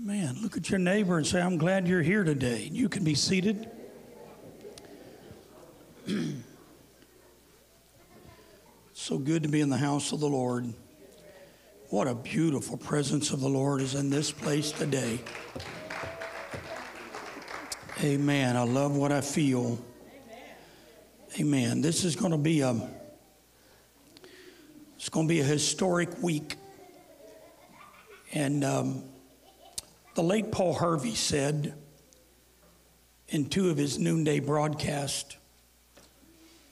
Amen. Look at your neighbor and say, I'm glad you're here today. You can be seated. so good to be in the house of the Lord. What a beautiful presence of the Lord is in this place today. Amen. I love what I feel. Amen. This is going to be a it's going to be a historic week. And um, the late Paul Harvey said in two of his noonday broadcasts,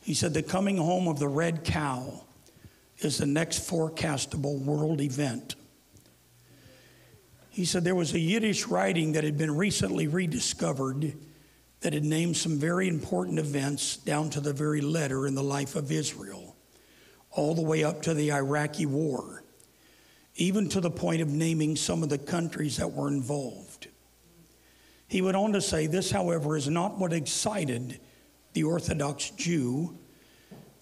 he said, The coming home of the red cow is the next forecastable world event. He said there was a Yiddish writing that had been recently rediscovered that had named some very important events down to the very letter in the life of Israel, all the way up to the Iraqi war even to the point of naming some of the countries that were involved. He went on to say, This, however, is not what excited the Orthodox Jew,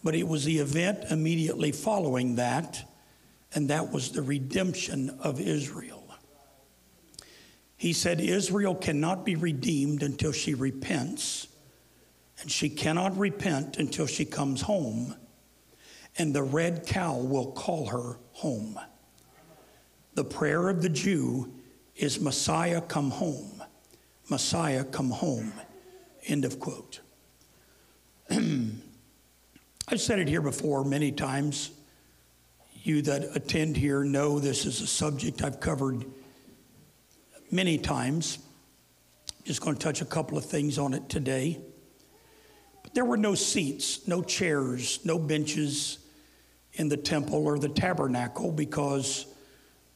but it was the event immediately following that, and that was the redemption of Israel. He said, Israel cannot be redeemed until she repents, and she cannot repent until she comes home, and the red cow will call her home. The prayer of the Jew is Messiah, come home. Messiah, come home. End of quote. I've said it here before many times. You that attend here know this is a subject I've covered many times. Just going to touch a couple of things on it today. But there were no seats, no chairs, no benches in the temple or the tabernacle because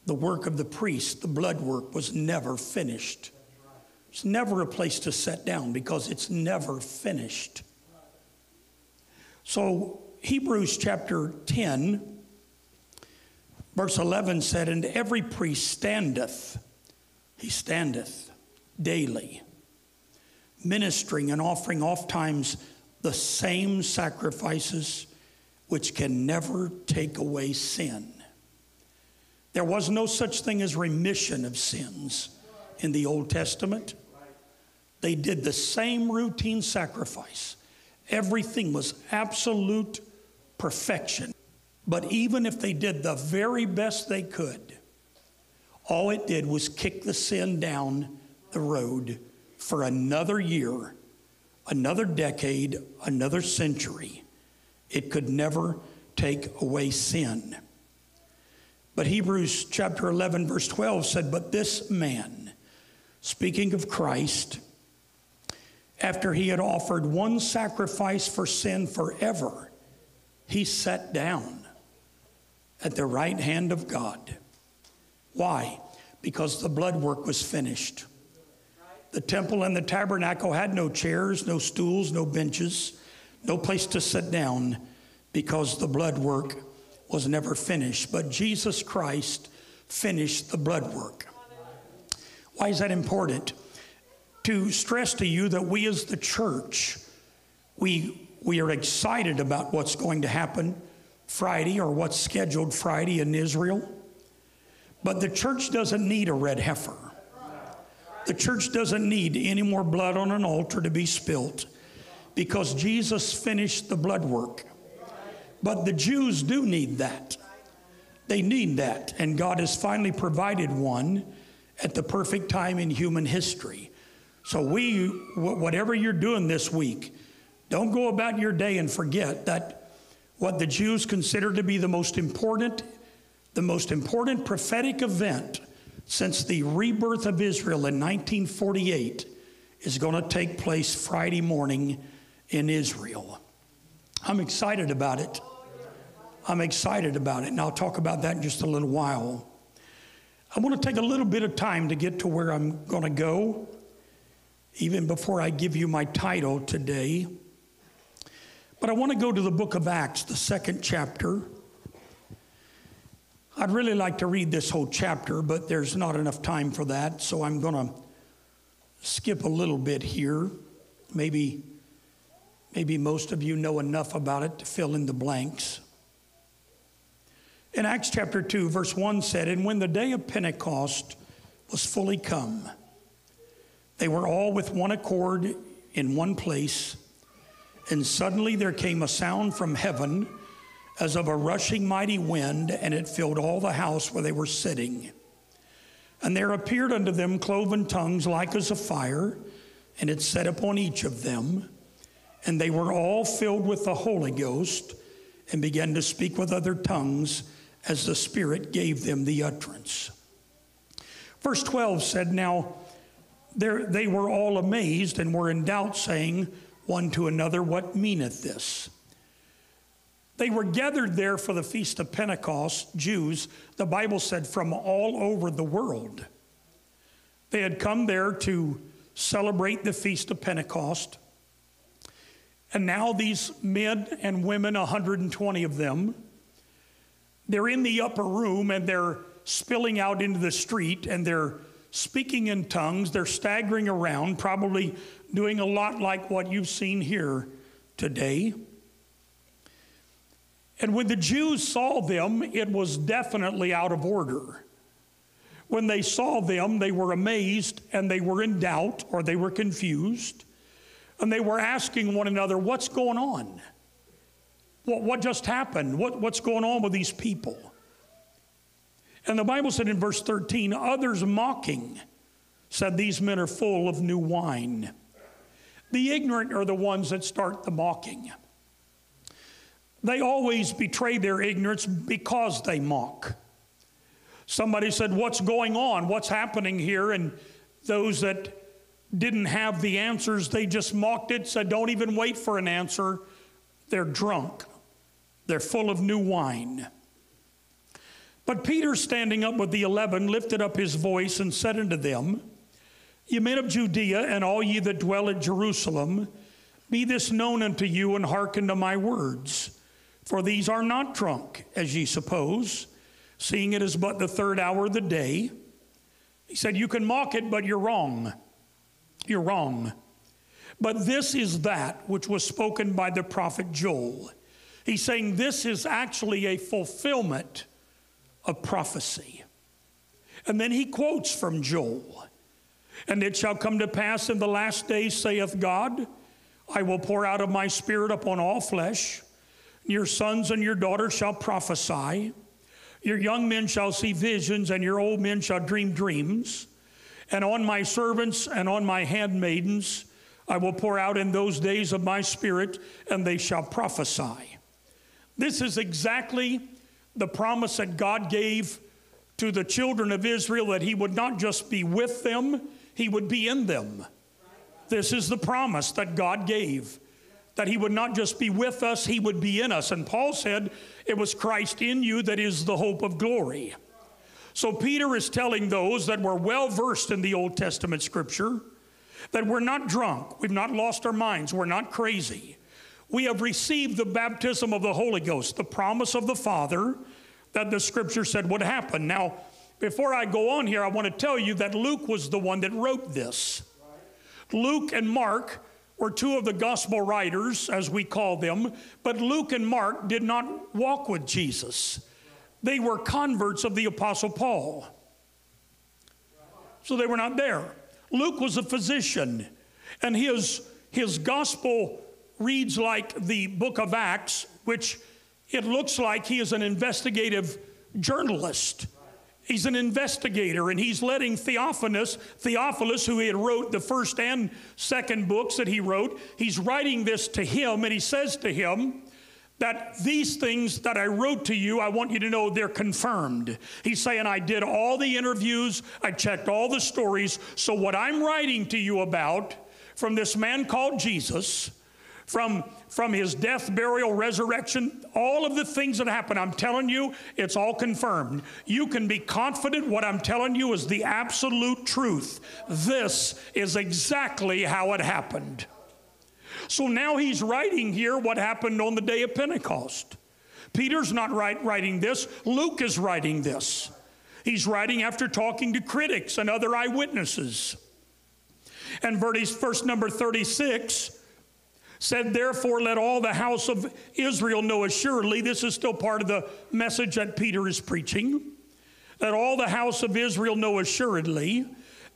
the work of the priest, the blood work, was never finished. It's never a place to set down because it's never finished. So, Hebrews chapter 10, verse 11 said, And every priest standeth, he standeth daily, ministering and offering oft times the same sacrifices which can never take away sin. There was no such thing as remission of sins in the Old Testament. They did the same routine sacrifice. Everything was absolute perfection. But even if they did the very best they could, all it did was kick the sin down the road for another year, another decade, another century. It could never take away sin. But Hebrews chapter 11, verse 12 said, But this man, speaking of Christ, after he had offered one sacrifice for sin forever, he sat down at the right hand of God. Why? Because the blood work was finished. The temple and the tabernacle had no chairs, no stools, no benches, no place to sit down because the blood work was never finished, but Jesus Christ finished the blood work. Why is that important? To stress to you that we as the church, we, we are excited about what's going to happen Friday or what's scheduled Friday in Israel. But the church doesn't need a red heifer. The church doesn't need any more blood on an altar to be spilt because Jesus finished the blood work. But the Jews do need that. They need that. And God has finally provided one at the perfect time in human history. So, we, whatever you're doing this week, don't go about your day and forget that what the Jews consider to be the most important, the most important prophetic event since the rebirth of Israel in 1948 is going to take place Friday morning in Israel. I'm excited about it. I'm excited about it, and I'll talk about that in just a little while. I want to take a little bit of time to get to where I'm going to go, even before I give you my title today. But I want to go to the book of Acts, the second chapter. I'd really like to read this whole chapter, but there's not enough time for that, so I'm going to skip a little bit here. Maybe, maybe most of you know enough about it to fill in the blanks. In Acts chapter 2, verse 1 said, And when the day of Pentecost was fully come. They were all with one accord in one place, and suddenly there came a sound from heaven as of a rushing mighty wind, and it filled all the house where they were sitting. And there appeared unto them cloven tongues like as of fire, and it set upon each of them. And they were all filled with the Holy Ghost, and began to speak with other tongues as the Spirit gave them the utterance. Verse 12 said, Now they were all amazed and were in doubt, saying one to another, What meaneth this? They were gathered there for the Feast of Pentecost, Jews, the Bible said, from all over the world. They had come there to celebrate the Feast of Pentecost. And now these men and women, 120 of them, they're in the upper room and they're spilling out into the street and they're speaking in tongues. They're staggering around, probably doing a lot like what you've seen here today. And when the Jews saw them, it was definitely out of order. When they saw them, they were amazed and they were in doubt or they were confused. And they were asking one another, What's going on? What, what just happened? What, what's going on with these people? And the Bible said in verse 13, Others mocking said, These men are full of new wine. The ignorant are the ones that start the mocking. They always betray their ignorance because they mock. Somebody said, What's going on? What's happening here? And those that didn't have the answers, they just mocked it, said, Don't even wait for an answer. They're drunk, they're full of new wine. But Peter, standing up with the eleven, lifted up his voice and said unto them, Ye men of Judea, and all ye that dwell at Jerusalem, be this known unto you, and hearken to my words. For these are not drunk, as ye suppose, seeing it is but the third hour of the day. He said, You can mock it, but you're wrong. You're wrong. But this is that which was spoken by the prophet Joel. He's saying this is actually a fulfillment of prophecy. And then he quotes from Joel. And it shall come to pass in the last days, saith God, I will pour out of my spirit upon all flesh. Your sons and your daughters shall prophesy. Your young men shall see visions, and your old men shall dream dreams. And on my servants and on my handmaidens I will pour out in those days of my spirit, and they shall prophesy. This is exactly the promise that God gave to the children of Israel that He would not just be with them, He would be in them. This is the promise that God gave that he would not just be with us, he would be in us. And Paul said, It was Christ in you that is the hope of glory. So Peter is telling those that were well versed in the Old Testament scripture that we're not drunk, we've not lost our minds, we're not crazy. We have received the baptism of the Holy Ghost, the promise of the Father that the scripture said would happen. Now, before I go on here, I want to tell you that Luke was the one that wrote this. Luke and Mark were two of the gospel writers, as we call them, but Luke and Mark did not walk with Jesus. They were converts of the Apostle Paul. So they were not there. Luke was a physician, and his, his gospel reads like the book of Acts, which it looks like he is an investigative journalist. He's an investigator and he's letting Theophilus, Theophilus, who he had wrote the first and second books that he wrote, he's writing this to him and he says to him that these things that I wrote to you, I want you to know they're confirmed. He's saying, I did all the interviews, I checked all the stories, so what I'm writing to you about from this man called Jesus, from, from his death, burial, resurrection, all of the things that happened. I'm telling you, it's all confirmed. You can be confident what I'm telling you is the absolute truth. This is exactly how it happened. So now he's writing here what happened on the day of Pentecost. Peter's not writing this, Luke is writing this. He's writing after talking to critics and other eyewitnesses. And verse number 36 said, Therefore, let all the house of Israel know assuredly, this is still part of the message that Peter is preaching, that all the house of Israel know assuredly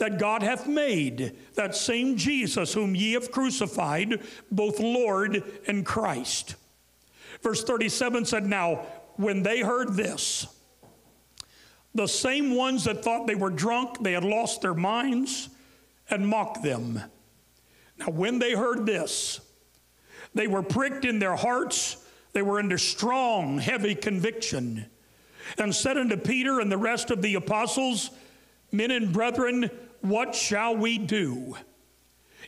that God hath made that same Jesus whom ye have crucified, both Lord and Christ. Verse 37 said, Now, when they heard this, the same ones that thought they were drunk, they had lost their minds, and mocked them. Now, when they heard this, they were pricked in their hearts, they were under strong, heavy conviction, and said unto Peter and the rest of the apostles, Men and brethren, what shall we do?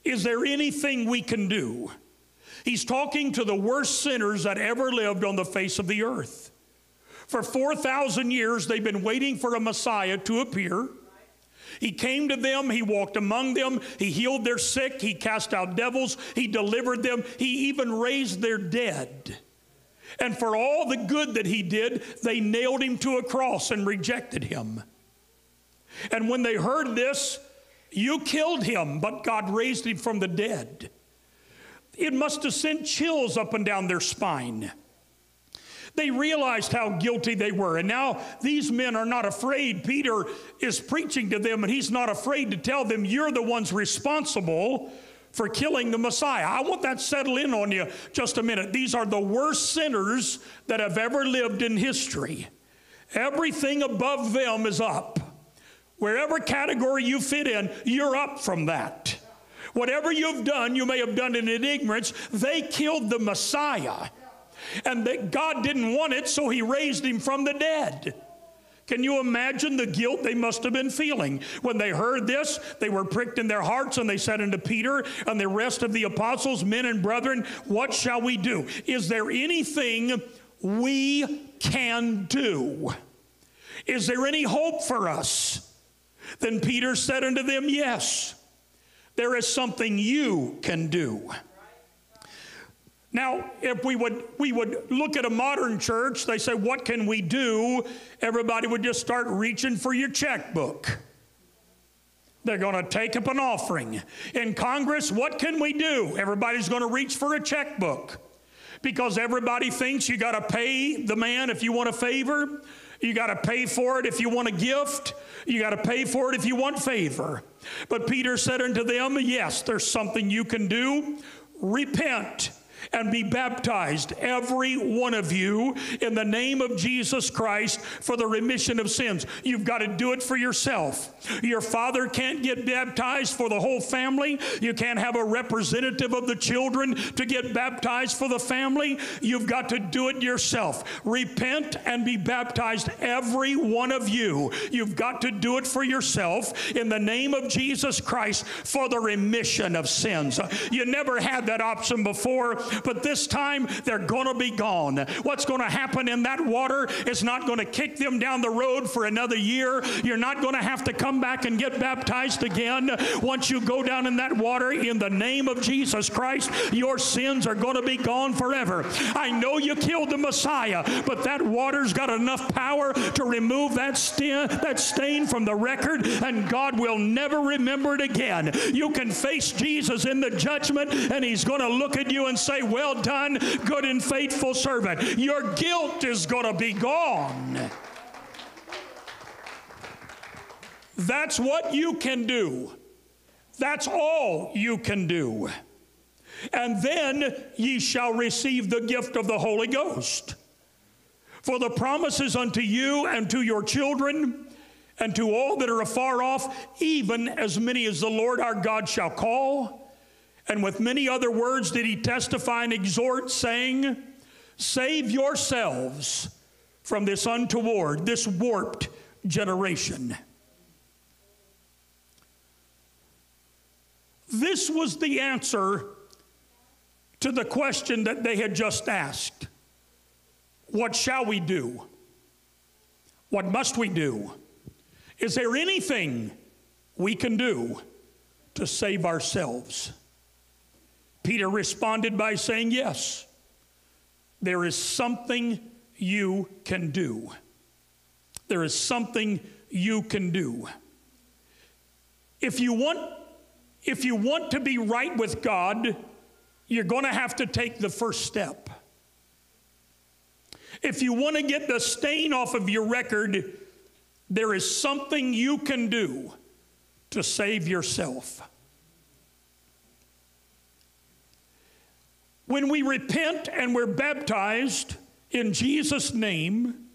Is there anything we can do? He's talking to the worst sinners that ever lived on the face of the earth. For 4,000 years, they've been waiting for a Messiah to appear. He came to them, he walked among them, he healed their sick, he cast out devils, he delivered them, he even raised their dead. And for all the good that he did, they nailed him to a cross and rejected him. And when they heard this, you killed him, but God raised him from the dead. It must have sent chills up and down their spine. They realized how guilty they were. And now these men are not afraid. Peter is preaching to them, and he's not afraid to tell them, You're the ones responsible for killing the Messiah. I want that settle in on you just a minute. These are the worst sinners that have ever lived in history. Everything above them is up. Wherever category you fit in, you're up from that. Whatever you've done, you may have done it in ignorance. They killed the Messiah. And that God didn't want it, so he raised him from the dead. Can you imagine the guilt they must have been feeling? When they heard this, they were pricked in their hearts and they said unto Peter and the rest of the apostles, Men and brethren, what shall we do? Is there anything we can do? Is there any hope for us? Then Peter said unto them, Yes, there is something you can do. Now, if we would, we would look at a modern church, they say, What can we do? Everybody would just start reaching for your checkbook. They're going to take up an offering. In Congress, what can we do? Everybody's going to reach for a checkbook because everybody thinks you got to pay the man if you want a favor. You got to pay for it if you want a gift. You got to pay for it if you want favor. But Peter said unto them, Yes, there's something you can do. Repent and be baptized, every one of you, in the name of Jesus Christ for the remission of sins. You've got to do it for yourself. Your father can't get baptized for the whole family. You can't have a representative of the children to get baptized for the family. You've got to do it yourself. Repent and be baptized, every one of you. You've got to do it for yourself in the name of Jesus Christ for the remission of sins. You never had that option before but this time they're going to be gone. What's going to happen in that water is not going to kick them down the road for another year. You're not going to have to come back and get baptized again. Once you go down in that water in the name of Jesus Christ, your sins are going to be gone forever. I know you killed the Messiah, but that water's got enough power to remove that stain, that stain from the record, and God will never remember it again. You can face Jesus in the judgment, and He's going to look at you and say, well done, good and faithful servant. Your guilt is going to be gone. That's what you can do. That's all you can do. And then ye shall receive the gift of the Holy Ghost. For the promises unto you and to your children and to all that are afar off, even as many as the Lord our God shall call. And with many other words did he testify and exhort, saying, Save yourselves from this untoward, this warped generation. This was the answer to the question that they had just asked What shall we do? What must we do? Is there anything we can do to save ourselves? Peter responded by saying, Yes, there is something you can do. There is something you can do. If you want, if you want to be right with God, you're going to have to take the first step. If you want to get the stain off of your record, there is something you can do to save yourself. When we repent and we're baptized in Jesus' name,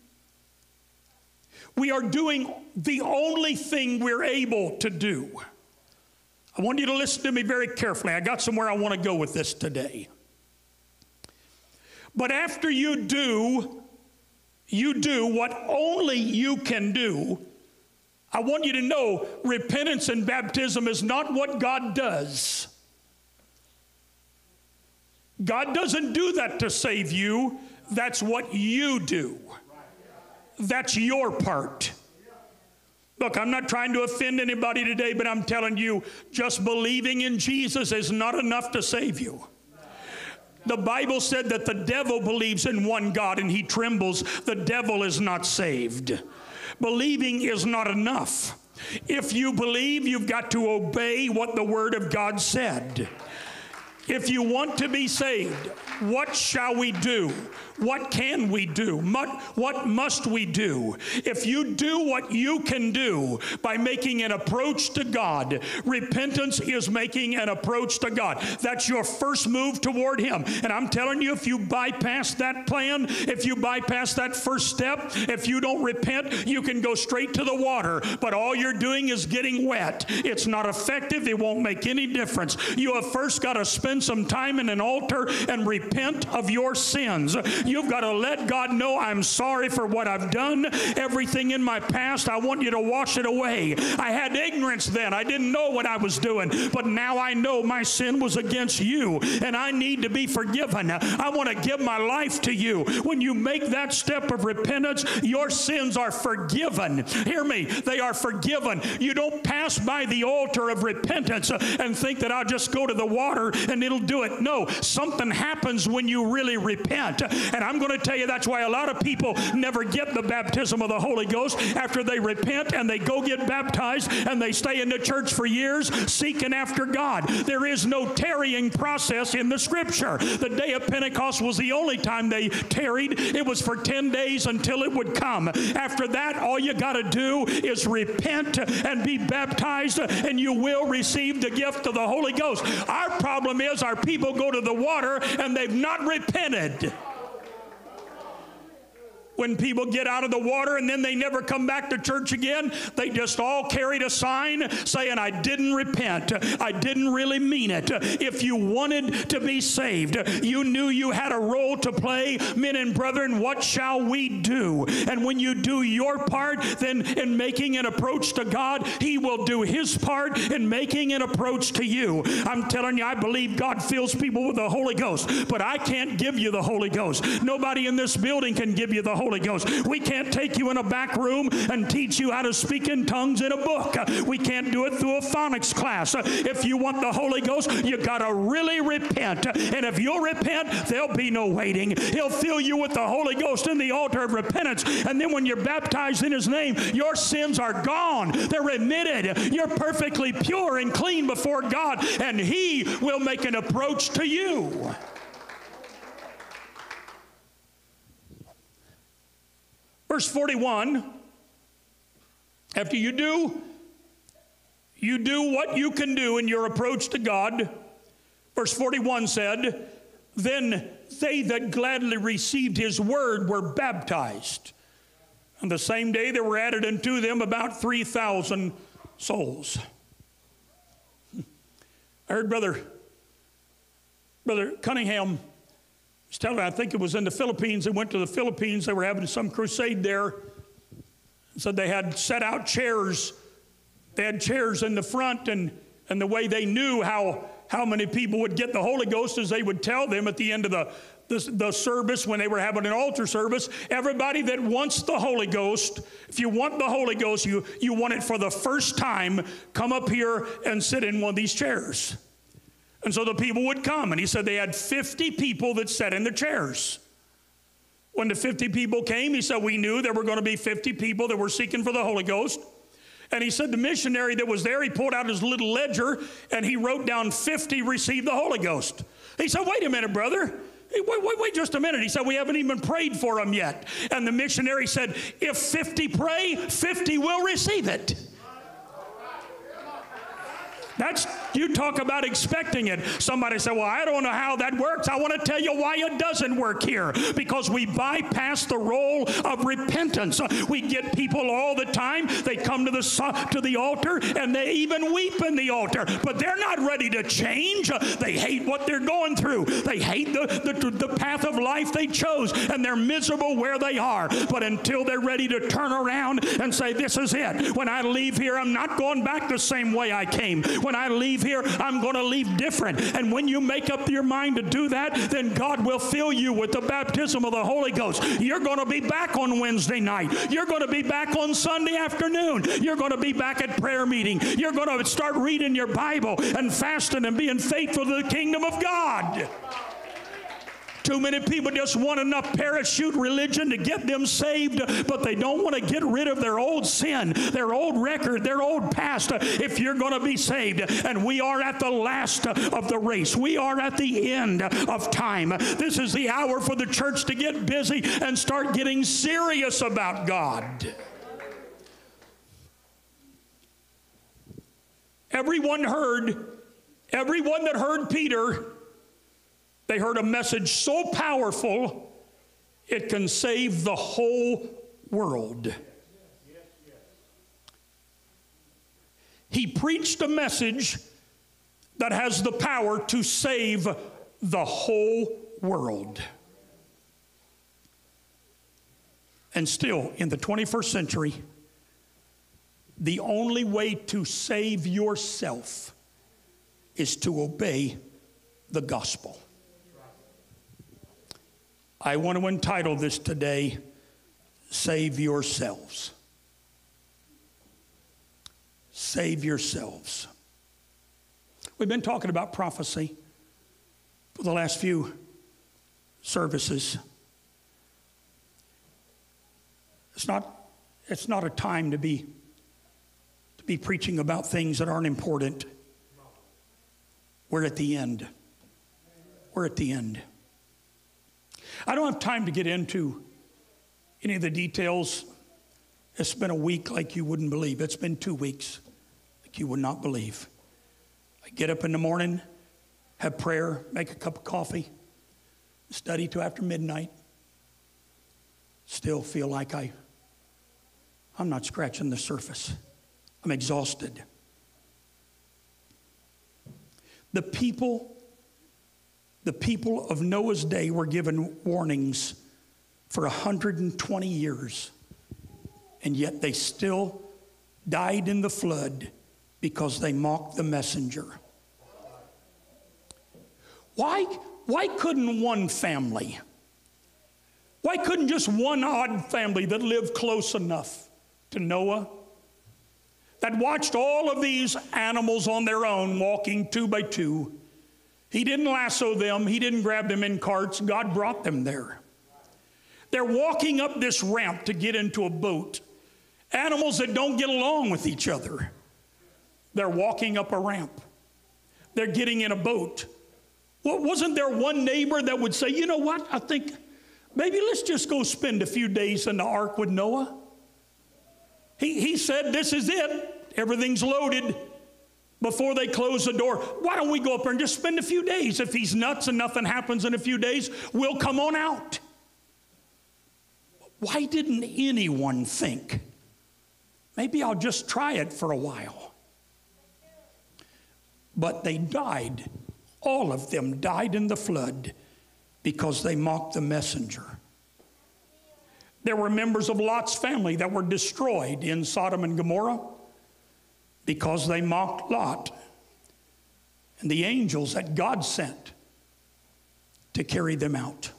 we are doing the only thing we're able to do. I want you to listen to me very carefully. I got somewhere I want to go with this today. But after you do, you do what only you can do. I want you to know repentance and baptism is not what God does. God doesn't do that to save you, that's what you do. That's your part. Look, I'm not trying to offend anybody today, but I'm telling you, just believing in Jesus is not enough to save you. The Bible said that the devil believes in one God and he trembles. The devil is not saved. Believing is not enough. If you believe, you've got to obey what the Word of God said. If you want to be saved, what shall we do? What can we do? What must we do? If you do what you can do by making an approach to God, repentance is making an approach to God. That's your first move toward Him. And I'm telling you, if you bypass that plan, if you bypass that first step, if you don't repent, you can go straight to the water. But all you're doing is getting wet. It's not effective, it won't make any difference. You have first got to spend some time in an altar and repent of your sins. You've got to let God know I'm sorry for what I've done. Everything in my past, I want you to wash it away. I had ignorance then. I didn't know what I was doing. But now I know my sin was against you and I need to be forgiven. I want to give my life to you. When you make that step of repentance, your sins are forgiven. Hear me, they are forgiven. You don't pass by the altar of repentance and think that I'll just go to the water and it'll do it. No, something happens when you really repent. And I'm going to tell you that's why a lot of people never get the baptism of the Holy Ghost after they repent and they go get baptized and they stay in the church for years seeking after God. There is no tarrying process in the scripture. The day of Pentecost was the only time they tarried. It was for 10 days until it would come. After that, all you got to do is repent and be baptized, and you will receive the gift of the Holy Ghost. Our problem is our people go to the water and they've not repented when people get out of the water and then they never come back to church again, they just all carried a sign saying, I didn't repent. I didn't really mean it. If you wanted to be saved, you knew you had a role to play. Men and brethren, what shall we do? And when you do your part, then in making an approach to God, He will do His part in making an approach to you. I'm telling you, I believe God fills people with the Holy Ghost, but I can't give you the Holy Ghost. Nobody in this building can give you the Holy Holy Ghost. We can't take you in a back room and teach you how to speak in tongues in a book. We can't do it through a phonics class. If you want the Holy Ghost, you got to really repent. And if you'll repent, there'll be no waiting. He'll fill you with the Holy Ghost in the altar of repentance. And then when you're baptized in His name, your sins are gone. They're remitted. You're perfectly pure and clean before God, and He will make an approach to you. Verse 41 after you do, you do what you can do in your approach to God. Verse 41 said, Then they that gladly received his word were baptized. And the same day there were added unto them about 3,000 souls. I heard Brother, Brother Cunningham was telling me, I think it was in the Philippines. They went to the Philippines. They were having some crusade there. So they had set out chairs. They had chairs in the front, and, and the way they knew how, how many people would get the Holy Ghost is they would tell them at the end of the, the, the service when they were having an altar service everybody that wants the Holy Ghost, if you want the Holy Ghost, you, you want it for the first time, come up here and sit in one of these chairs. And so the people would come. And he said they had 50 people that sat in the chairs. When the 50 people came, he said, We knew there were going to be 50 people that were seeking for the Holy Ghost. And he said the missionary that was there, he pulled out his little ledger and he wrote down 50 received the Holy Ghost. He said, Wait a minute, brother. Wait, wait, wait just a minute. He said, We haven't even prayed for them yet. And the missionary said, If 50 pray, 50 will receive it. That's you talk about expecting it. Somebody said, Well, I don't know how that works. I want to tell you why it doesn't work here. Because we bypass the role of repentance. We get people all the time, they come to the to the altar and they even weep in the altar, but they're not ready to change. They hate what they're going through. They hate the, the, the path of life they chose, and they're miserable where they are. But until they're ready to turn around and say, This is it. When I leave here, I'm not going back the same way I came. When I leave here, I'm going to leave different. And when you make up your mind to do that, then God will fill you with the baptism of the Holy Ghost. You're going to be back on Wednesday night. You're going to be back on Sunday afternoon. You're going to be back at prayer meeting. You're going to start reading your Bible and fasting and being faithful to the kingdom of God. Too many people just want enough parachute religion to get them saved, but they don't want to get rid of their old sin, their old record, their old past if you're going to be saved. And we are at the last of the race. We are at the end of time. This is the hour for the church to get busy and start getting serious about God. Everyone heard, everyone that heard Peter they heard a message so powerful, it can save the whole world. He preached a message that has the power to save the whole world. And still, in the 21st century, the only way to save yourself is to obey the gospel. I want to entitle this today, Save Yourselves. Save yourselves. We've been talking about prophecy for the last few services. It's not, it's not a time to be, to be preaching about things that aren't important. We're at the end. We're at the end. I don't have time to get into any of the details. It's been a week like you wouldn't believe. It's been two weeks like you would not believe. I get up in the morning, have prayer, make a cup of coffee, study till after midnight. Still feel like I, I'm not scratching the surface. I'm exhausted. The people the people of Noah's day were given warnings for 120 years, and yet they still died in the flood because they mocked the messenger. Why, why couldn't one family, why couldn't just one odd family that lived close enough to Noah, that watched all of these animals on their own walking two by two, he didn't lasso them, He didn't grab them in carts. God brought them there. They're walking up this ramp to get into a boat. Animals that don't get along with each other. They're walking up a ramp. They're getting in a boat. Well, wasn't there one neighbor that would say, you know what? I think maybe let's just go spend a few days in the ark with Noah? He, he said, This is it. Everything's loaded before they close the door. Why don't we go up there and just spend a few days? If he's nuts and nothing happens in a few days, we'll come on out. Why didn't anyone think, maybe I'll just try it for a while? But they died. All of them died in the flood because they mocked the messenger. There were members of Lot's family that were destroyed in Sodom and Gomorrah because they mocked Lot and the angels that God sent to carry them out.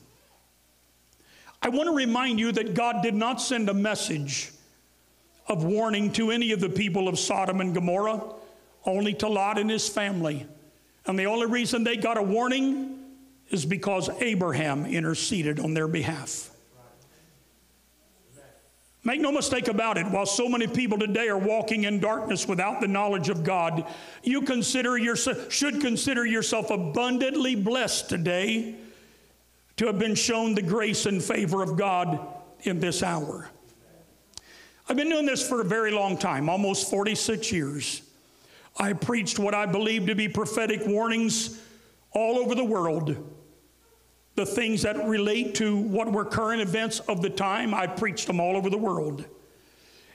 I want to remind you that God did not send a message of warning to any of the people of Sodom and Gomorrah, only to Lot and his family. And the only reason they got a warning is because Abraham interceded on their behalf. Make no mistake about it, while so many people today are walking in darkness without the knowledge of God, you consider yourself, should consider yourself abundantly blessed today to have been shown the grace and favor of God in this hour. I've been doing this for a very long time, almost 46 years. I preached what I believe to be prophetic warnings all over the world. The things that relate to what were current events of the time, I preached them all over the world.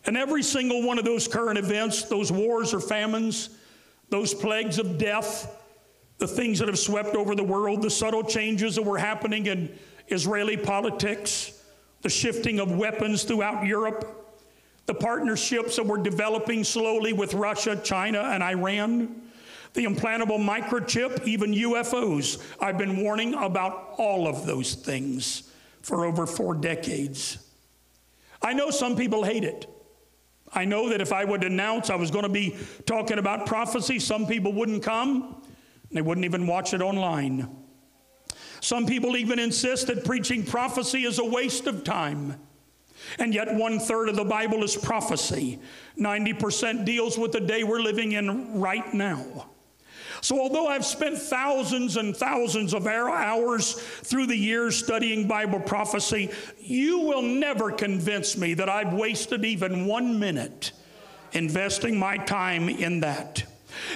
And every single one of those current events, those wars or famines, those plagues of death, the things that have swept over the world, the subtle changes that were happening in Israeli politics, the shifting of weapons throughout Europe, the partnerships that were developing slowly with Russia, China, and Iran, the implantable microchip, even UFOs. I've been warning about all of those things for over four decades. I know some people hate it. I know that if I would announce I was going to be talking about prophecy, some people wouldn't come. They wouldn't even watch it online. Some people even insist that preaching prophecy is a waste of time. And yet, one third of the Bible is prophecy. 90% deals with the day we're living in right now. So, although I've spent thousands and thousands of hours through the years studying Bible prophecy, you will never convince me that I've wasted even one minute investing my time in that.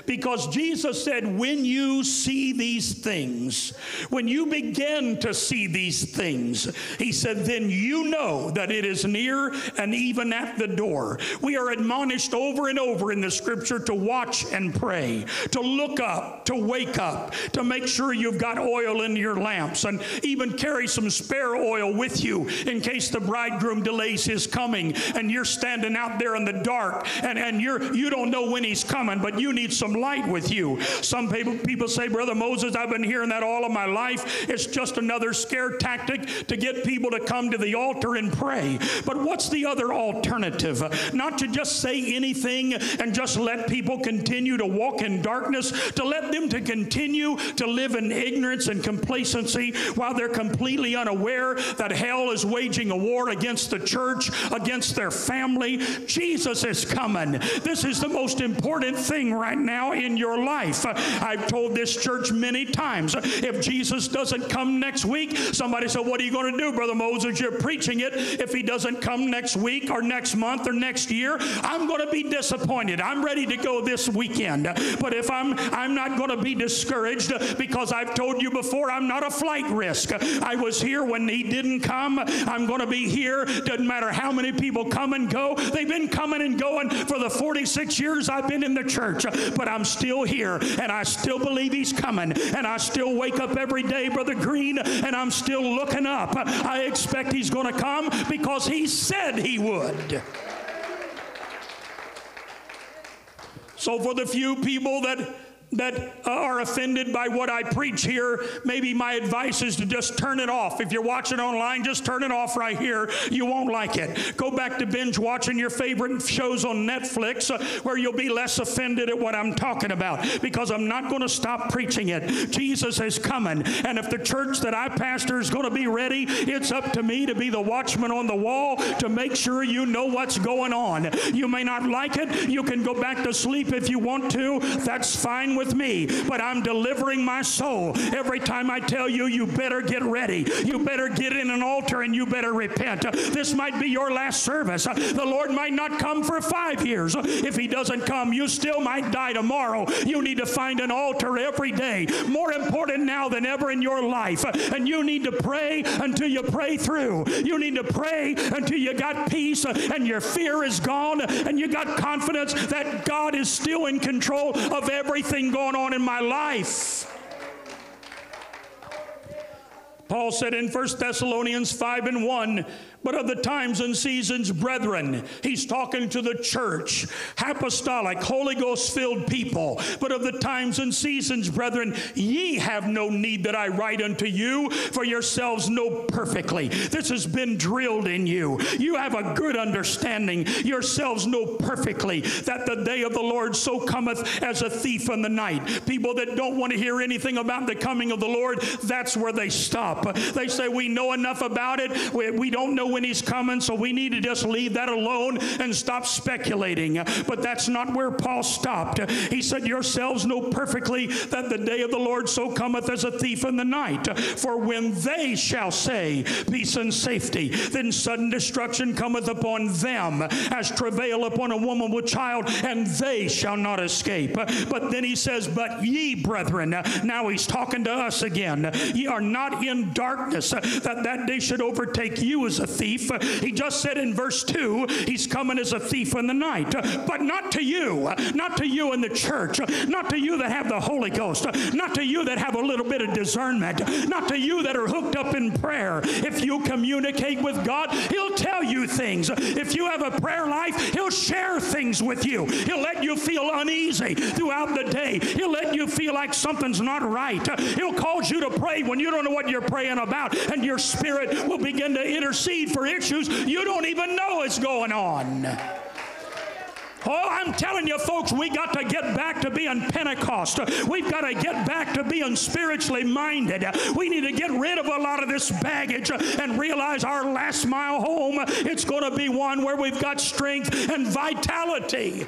Because Jesus said, when you see these things, when you begin to see these things, he said, then you know that it is near and even at the door. We are admonished over and over in the scripture to watch and pray, to look up, to wake up, to make sure you've got oil in your lamps, and even carry some spare oil with you in case the bridegroom delays his coming and you're standing out there in the dark and, and you're you don't know when he's coming, but you need some light with you. Some people, people say, Brother Moses, I've been hearing that all of my life. It's just another scare tactic to get people to come to the altar and pray. But what's the other alternative? Not to just say anything and just let people continue to walk in darkness, to let them to continue to live in ignorance and complacency while they're completely unaware that hell is waging a war against the church, against their family. Jesus is coming. This is the most important thing right now in your life. I've told this church many times if Jesus doesn't come next week, somebody said, What are you going to do, Brother Moses? You're preaching it. If he doesn't come next week or next month or next year, I'm going to be disappointed. I'm ready to go this weekend. But if I'm I'm not going to be discouraged because I've told you before I'm not a flight risk. I was here when he didn't come. I'm going to be here. Doesn't matter how many people come and go. They've been coming and going for the 46 years I've been in the church but I'm still here and I still believe He's coming. And I still wake up every day, Brother Green, and I'm still looking up. I expect He's going to come because He said He would. So, for the few people that that are offended by what I preach here, maybe my advice is to just turn it off. If you're watching online, just turn it off right here. You won't like it. Go back to binge watching your favorite shows on Netflix uh, where you'll be less offended at what I'm talking about because I'm not going to stop preaching it. Jesus is coming. And if the church that I pastor is going to be ready, it's up to me to be the watchman on the wall to make sure you know what's going on. You may not like it. You can go back to sleep if you want to. That's fine with me, but I'm delivering my soul. Every time I tell you, you better get ready. You better get in an altar and you better repent. This might be your last service. The Lord might not come for five years. If He doesn't come, you still might die tomorrow. You need to find an altar every day, more important now than ever in your life. And you need to pray until you pray through. You need to pray until you got peace and your fear is gone and you got confidence that God is still in control of everything going on in my life. Paul said in 1 Thessalonians 5 and 1, but of the times and seasons, brethren. He's talking to the church, apostolic, Holy Ghost filled people. But of the times and seasons, brethren, ye have no need that I write unto you, for yourselves know perfectly. This has been drilled in you. You have a good understanding. Yourselves know perfectly that the day of the Lord so cometh as a thief in the night. People that don't want to hear anything about the coming of the Lord, that's where they stop. They say, We know enough about it. We, we don't know when he's coming, so we need to just leave that alone and stop speculating. But that's not where Paul stopped. He said, Yourselves know perfectly that the day of the Lord so cometh as a thief in the night. For when they shall say, Peace and safety, then sudden destruction cometh upon them as travail upon a woman with child, and they shall not escape. But then he says, But ye, brethren, now he's talking to us again, ye are not in darkness, that that day should overtake you as a thief. He just said in verse 2, he's coming as a thief in the night. But not to you, not to you in the church, not to you that have the Holy Ghost, not to you that have a little bit of discernment, not to you that are hooked up in prayer. If you communicate with God, He'll tell you things. If you have a prayer life, He'll share things with you. He'll let you feel uneasy throughout the day. He'll let you feel like something's not right. He'll cause you to pray when you don't know what you're praying about, and your spirit will begin to intercede for issues you don't even know is going on. Oh, I'm telling you, folks, we got to get back to being Pentecost. We've got to get back to being spiritually minded. We need to get rid of a lot of this baggage and realize our last mile home, it's going to be one where we've got strength and vitality.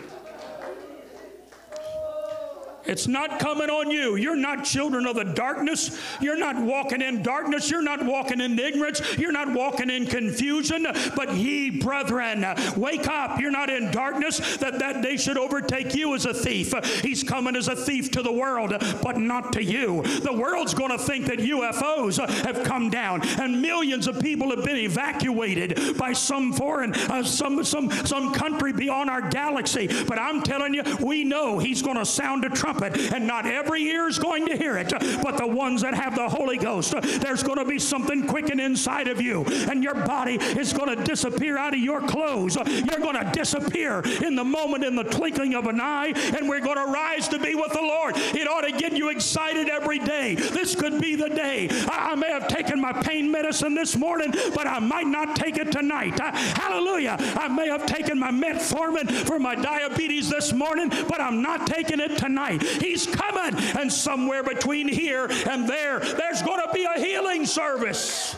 It's not coming on you. You're not children of the darkness. You're not walking in darkness. You're not walking in ignorance. You're not walking in confusion. But ye, brethren, wake up. You're not in darkness that that day should overtake you as a thief. He's coming as a thief to the world, but not to you. The world's going to think that UFOs have come down and millions of people have been evacuated by some foreign, uh, some, some, some country beyond our galaxy. But I'm telling you, we know he's going to sound a trumpet trumpet, and not every ear is going to hear it, but the ones that have the Holy Ghost. There's going to be something quickened inside of you, and your body is going to disappear out of your clothes. You're going to disappear in the moment, in the twinkling of an eye, and we're going to rise to be with the Lord. It ought to get you excited every day. This could be the day. I, I may have taken my pain medicine this morning, but I might not take it tonight. I, hallelujah. I may have taken my metformin for my diabetes this morning, but I'm not taking it tonight. He's coming. And somewhere between here and there, there's going to be a healing service.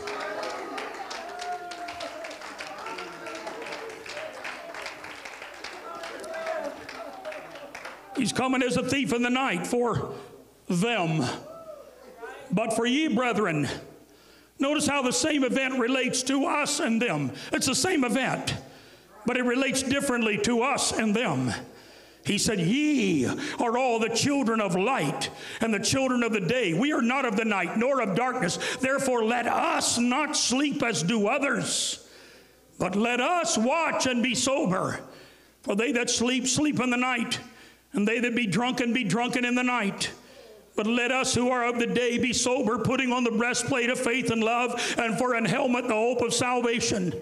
He's coming as a thief in the night for them. But for ye, brethren, notice how the same event relates to us and them. It's the same event, but it relates differently to us and them. He said, Ye are all the children of light and the children of the day. We are not of the night nor of darkness. Therefore, let us not sleep as do others, but let us watch and be sober. For they that sleep, sleep in the night, and they that be drunken, be drunken in the night. But let us who are of the day be sober, putting on the breastplate of faith and love, and for an helmet the hope of salvation.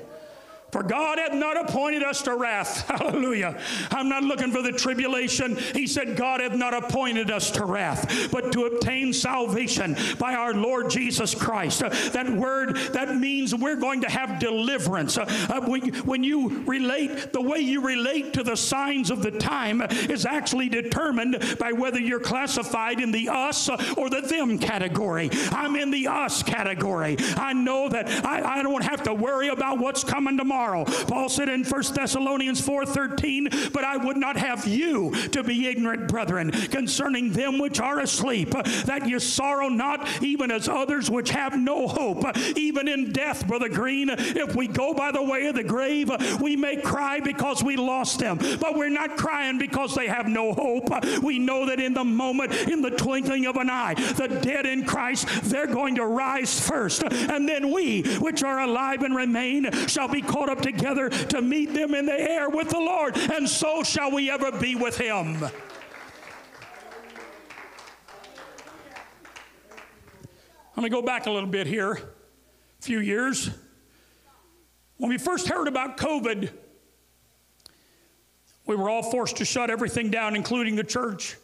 For God hath not appointed us to wrath. Hallelujah. I'm not looking for the tribulation. He said, God hath not appointed us to wrath, but to obtain salvation by our Lord Jesus Christ. Uh, that word, that means we're going to have deliverance. Uh, uh, when, when you relate, the way you relate to the signs of the time is actually determined by whether you're classified in the us or the them category. I'm in the us category. I know that I, I don't have to worry about what's coming tomorrow Paul said in 1 Thessalonians 4:13, "But I would not have you to be ignorant, brethren, concerning them which are asleep, that you sorrow not even as others which have no hope, even in death, brother Green. If we go by the way of the grave, we may cry because we lost them, but we're not crying because they have no hope. We know that in the moment, in the twinkling of an eye, the dead in Christ, they're going to rise first, and then we, which are alive and remain, shall be caught up together to meet them in the air with the Lord, and so shall we ever be with him. Let me go back a little bit here, a few years. When we first heard about COVID, we were all forced to shut everything down, including the church.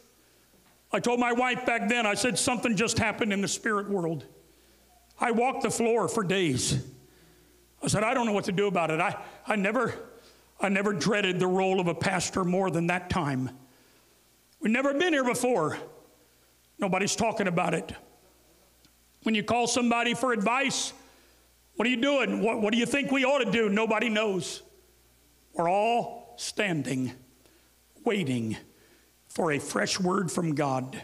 I told my wife back then, I said, something just happened in the spirit world. I walked the floor for days. I said, I don't know what to do about it. I, I, never, I never dreaded the role of a pastor more than that time. We've never been here before. Nobody's talking about it. When you call somebody for advice, What are you doing? What, what do you think we ought to do? Nobody knows. We're all standing, waiting for a fresh word from God.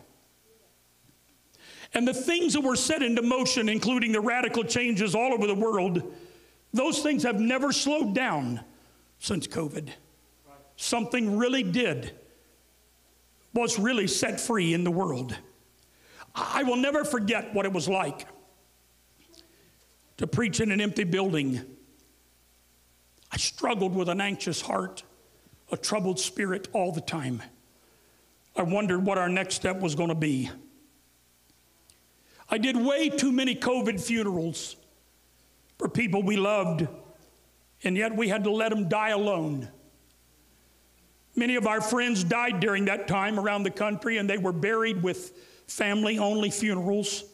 And the things that were set into motion, including the radical changes all over the world, those things have never slowed down since COVID. Something really did, was really set free in the world. I will never forget what it was like to preach in an empty building. I struggled with an anxious heart, a troubled spirit all the time. I wondered what our next step was going to be. I did way too many COVID funerals for people we loved, and yet we had to let them die alone. Many of our friends died during that time around the country, and they were buried with family only funerals.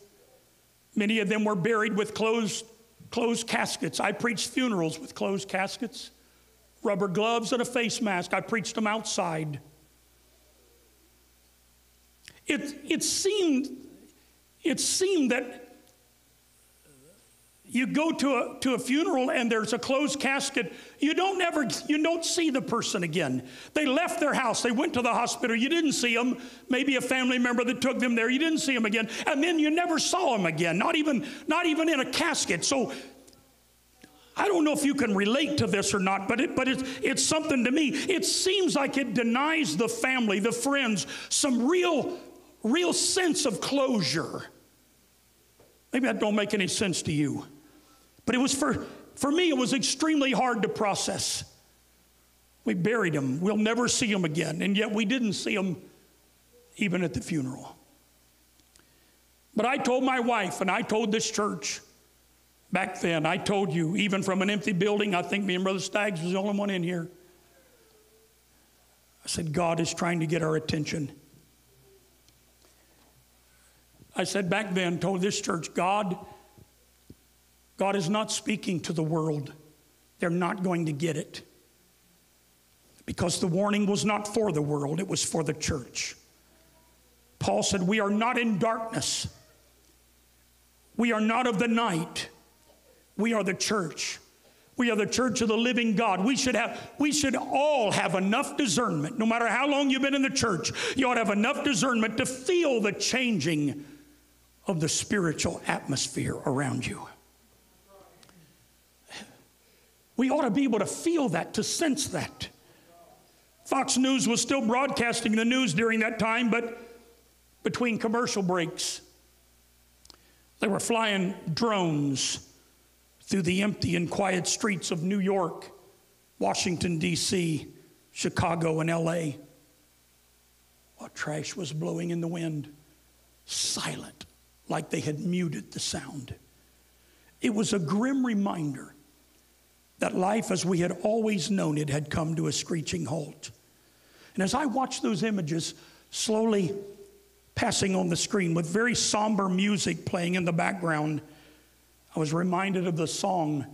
Many of them were buried with closed, closed caskets. I preached funerals with closed caskets, rubber gloves, and a face mask. I preached them outside. It, it seemed it seemed that you go to a, to a funeral and there's a closed casket. You don't ever you don't see the person again. They left their house. They went to the hospital. You didn't see them maybe a family member that took them there. You didn't see them again. And then you never saw them again not even not even in a casket. So I don't know if you can relate to this or not, but, it, but it, it's something to me. It seems like it denies the family, the friends, some real real sense of closure. Maybe that don't make any sense to you. But it was for, for me, it was extremely hard to process. We buried him. We'll never see him again. And yet we didn't see him even at the funeral. But I told my wife and I told this church back then, I told you, even from an empty building, I think me and Brother Staggs was the only one in here. I said, God is trying to get our attention. I said back then, told this church, God, God is not speaking to the world. They're not going to get it. Because the warning was not for the world, it was for the church. Paul said, We are not in darkness. We are not of the night. We are the church. We are the church of the living God. We should have, we should all have enough discernment, no matter how long you've been in the church, you ought to have enough discernment to feel the changing of the spiritual atmosphere around you. We ought to be able to feel that, to sense that. Fox News was still broadcasting the news during that time, but between commercial breaks, they were flying drones through the empty and quiet streets of New York, Washington, D.C., Chicago, and L.A. While trash was blowing in the wind, silent like they had muted the sound. It was a grim reminder that life as we had always known it had come to a screeching halt. And as I watched those images slowly passing on the screen with very somber music playing in the background, I was reminded of the song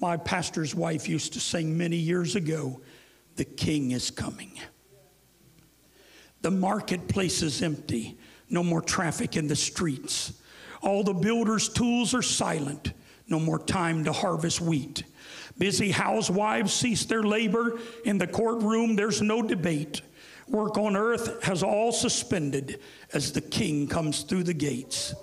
my pastor's wife used to sing many years ago The King is Coming. The marketplace is empty. No more traffic in the streets. All the builder's tools are silent. No more time to harvest wheat. Busy housewives cease their labor. In the courtroom, there's no debate. Work on earth has all suspended as the king comes through the gates.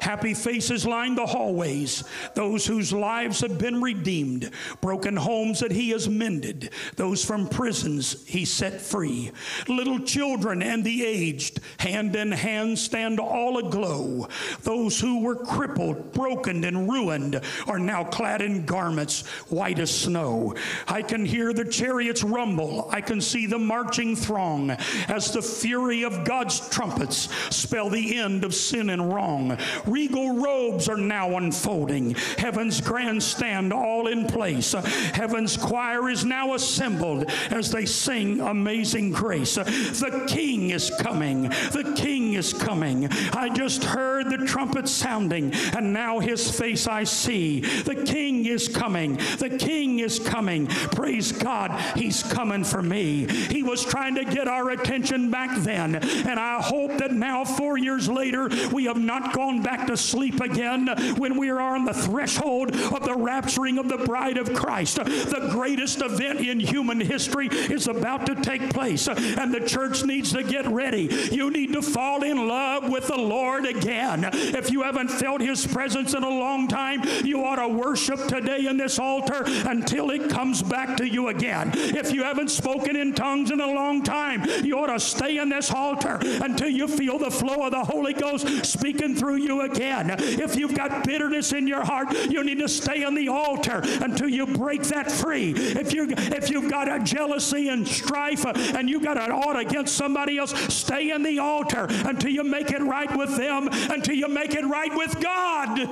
Happy faces line the hallways, those whose lives have been redeemed, broken homes that he has mended, those from prisons he set free. Little children and the aged, hand in hand, stand all aglow. Those who were crippled, broken, and ruined are now clad in garments white as snow. I can hear the chariots rumble, I can see the marching throng as the fury of God's trumpets spell the end of sin and wrong. Regal robes are now unfolding. Heaven's grandstand all in place. Heaven's choir is now assembled as they sing Amazing Grace. The King is coming. The King is coming. I just heard the trumpet sounding, and now his face I see. The King is coming. The King is coming. Praise God, he's coming for me. He was trying to get our attention back then, and I hope that now, four years later, we have not gone back to sleep again when we are on the threshold of the rapturing of the bride of Christ. The greatest event in human history is about to take place, and the church needs to get ready. You need to fall in love with the Lord again. If you haven't felt His presence in a long time, you ought to worship today in this altar until it comes back to you again. If you haven't spoken in tongues in a long time, you ought to stay in this altar until you feel the flow of the Holy Ghost speaking through you again. If you've got bitterness in your heart, you need to stay on the altar until you break that free. If you if you've got a jealousy and strife uh, and you've got an ought against somebody else, stay in the altar until you make it right with them, until you make it right with God.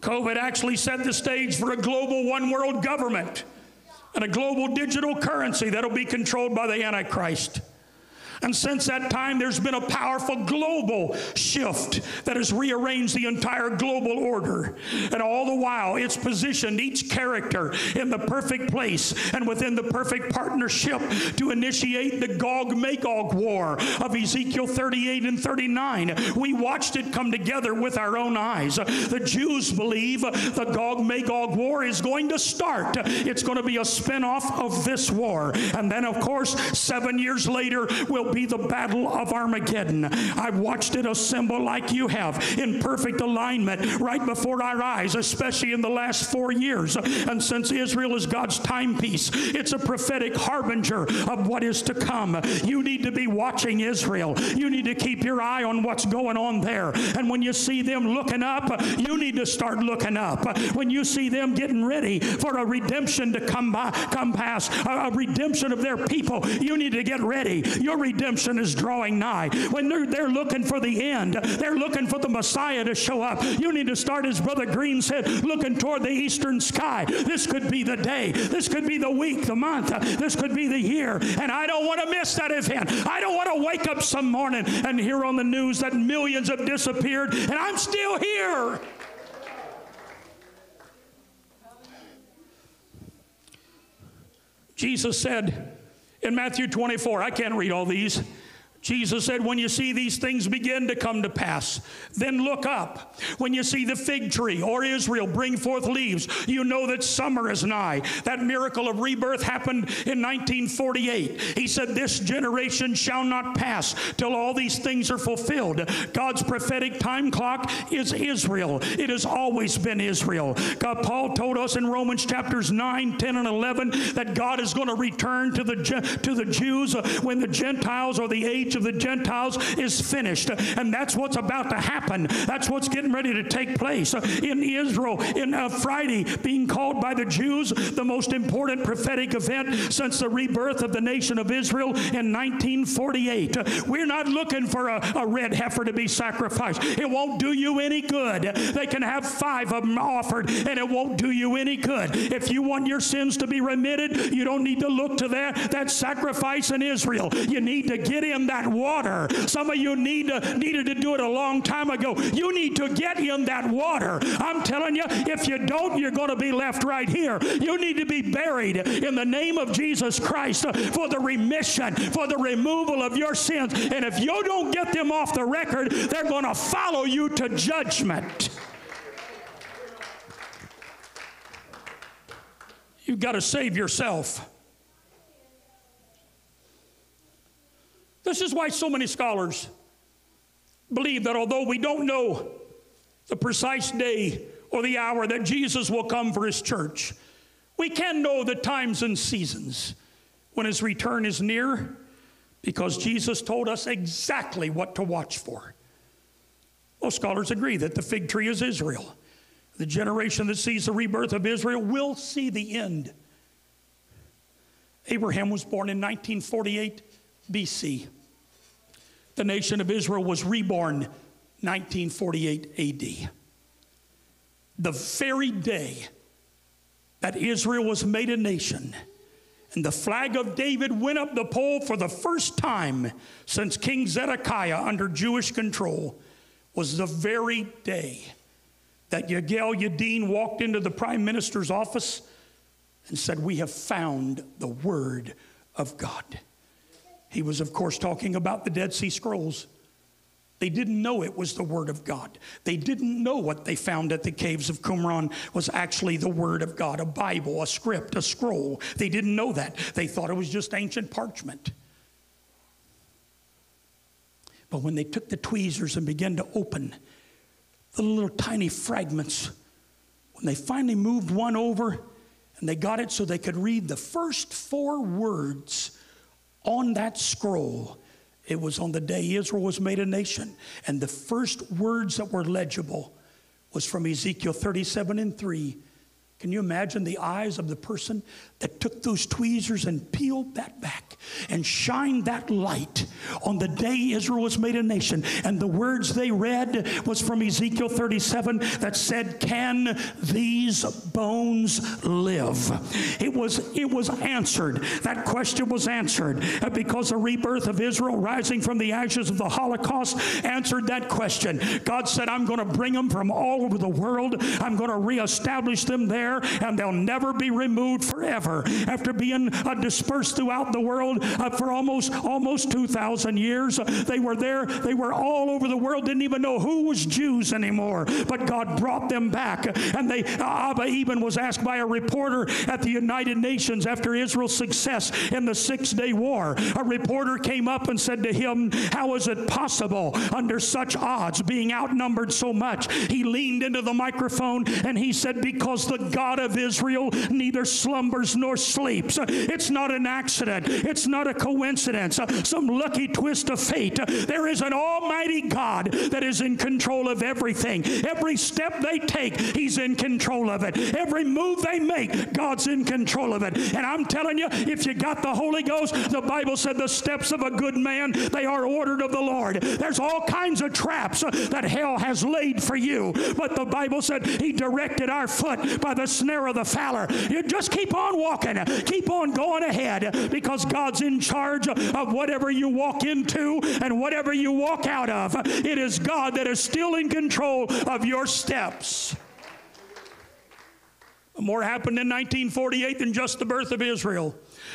COVID actually set the stage for a global one world government and a global digital currency that'll be controlled by the Antichrist. And since that time, there's been a powerful global shift that has rearranged the entire global order. And all the while, it's positioned each character in the perfect place and within the perfect partnership to initiate the Gog Magog war of Ezekiel 38 and 39. We watched it come together with our own eyes. The Jews believe the Gog Magog war is going to start, it's going to be a spinoff of this war. And then, of course, seven years later, will be the battle of Armageddon. I've watched it assemble like you have in perfect alignment right before our eyes, especially in the last four years. And since Israel is God's timepiece, it's a prophetic harbinger of what is to come. You need to be watching Israel. You need to keep your eye on what's going on there. And when you see them looking up, you need to start looking up. When you see them getting ready for a redemption to come by, come past, a, a redemption of their people, you need to get ready. Your redemption is drawing nigh. When they're, they're looking for the end, they're looking for the Messiah to show up. You need to start, as Brother Green said, looking toward the eastern sky. This could be the day. This could be the week, the month. This could be the year. And I don't want to miss that event. I don't want to wake up some morning and hear on the news that millions have disappeared and I'm still here. Jesus said, in Matthew 24. I can't read all these. Jesus said, When you see these things begin to come to pass, then look up. When you see the fig tree or Israel bring forth leaves, you know that summer is nigh. That miracle of rebirth happened in 1948. He said, This generation shall not pass till all these things are fulfilled. God's prophetic time clock is Israel. It has always been Israel. God, Paul told us in Romans chapters 9, 10, and 11 that God is going to return to the, to the Jews when the Gentiles or the age of the Gentiles is finished. And that's what's about to happen. That's what's getting ready to take place. In Israel, in uh, Friday, being called by the Jews the most important prophetic event since the rebirth of the nation of Israel in 1948. We're not looking for a, a red heifer to be sacrificed. It won't do you any good. They can have five of them offered, and it won't do you any good. If you want your sins to be remitted, you don't need to look to that, that sacrifice in Israel. You need to get in that that water. Some of you need to, needed to do it a long time ago. You need to get in that water. I'm telling you, if you don't, you're going to be left right here. You need to be buried in the name of Jesus Christ for the remission, for the removal of your sins. And if you don't get them off the record, they're going to follow you to judgment. You've got to save yourself. This is why so many scholars believe that although we don't know the precise day or the hour that Jesus will come for his church, we can know the times and seasons when his return is near because Jesus told us exactly what to watch for. Most scholars agree that the fig tree is Israel. The generation that sees the rebirth of Israel will see the end. Abraham was born in 1948 BC. The nation of Israel was reborn 1948 AD. The very day that Israel was made a nation and the flag of David went up the pole for the first time since King Zedekiah under Jewish control was the very day that Yigal Yadin walked into the prime minister's office and said, We have found the word of God. He was, of course, talking about the Dead Sea Scrolls. They didn't know it was the Word of God. They didn't know what they found at the caves of Qumran was actually the Word of God a Bible, a script, a scroll. They didn't know that. They thought it was just ancient parchment. But when they took the tweezers and began to open the little tiny fragments, when they finally moved one over and they got it so they could read the first four words on that scroll, it was on the day Israel was made a nation. And the first words that were legible was from Ezekiel 37 and 3. Can you imagine the eyes of the person that took those tweezers and peeled that back and shined that light on the day Israel was made a nation? And the words they read was from Ezekiel 37 that said, Can these bones live? It was, it was answered. That question was answered because the rebirth of Israel rising from the ashes of the Holocaust answered that question. God said, I'm going to bring them from all over the world. I'm going to reestablish them there and they'll never be removed forever. After being uh, dispersed throughout the world uh, for almost almost 2,000 years, uh, they were there. They were all over the world. Didn't even know who was Jews anymore. But God brought them back. And they Abba Eban was asked by a reporter at the United Nations after Israel's success in the Six Day War. A reporter came up and said to him, "How is it possible under such odds, being outnumbered so much?" He leaned into the microphone and he said, "Because the God." God of Israel neither slumbers nor sleeps. It's not an accident, it's not a coincidence, some lucky twist of fate. There is an almighty God that is in control of everything. Every step they take, He's in control of it. Every move they make, God's in control of it. And I'm telling you, if you got the Holy Ghost, the Bible said the steps of a good man, they are ordered of the Lord. There's all kinds of traps that hell has laid for you. But the Bible said He directed our foot by the snare of the fowler. You just keep on walking, keep on going ahead because God's in charge of whatever you walk into and whatever you walk out of. It is God that is still in control of your steps. More happened in 1948 than just the birth of Israel.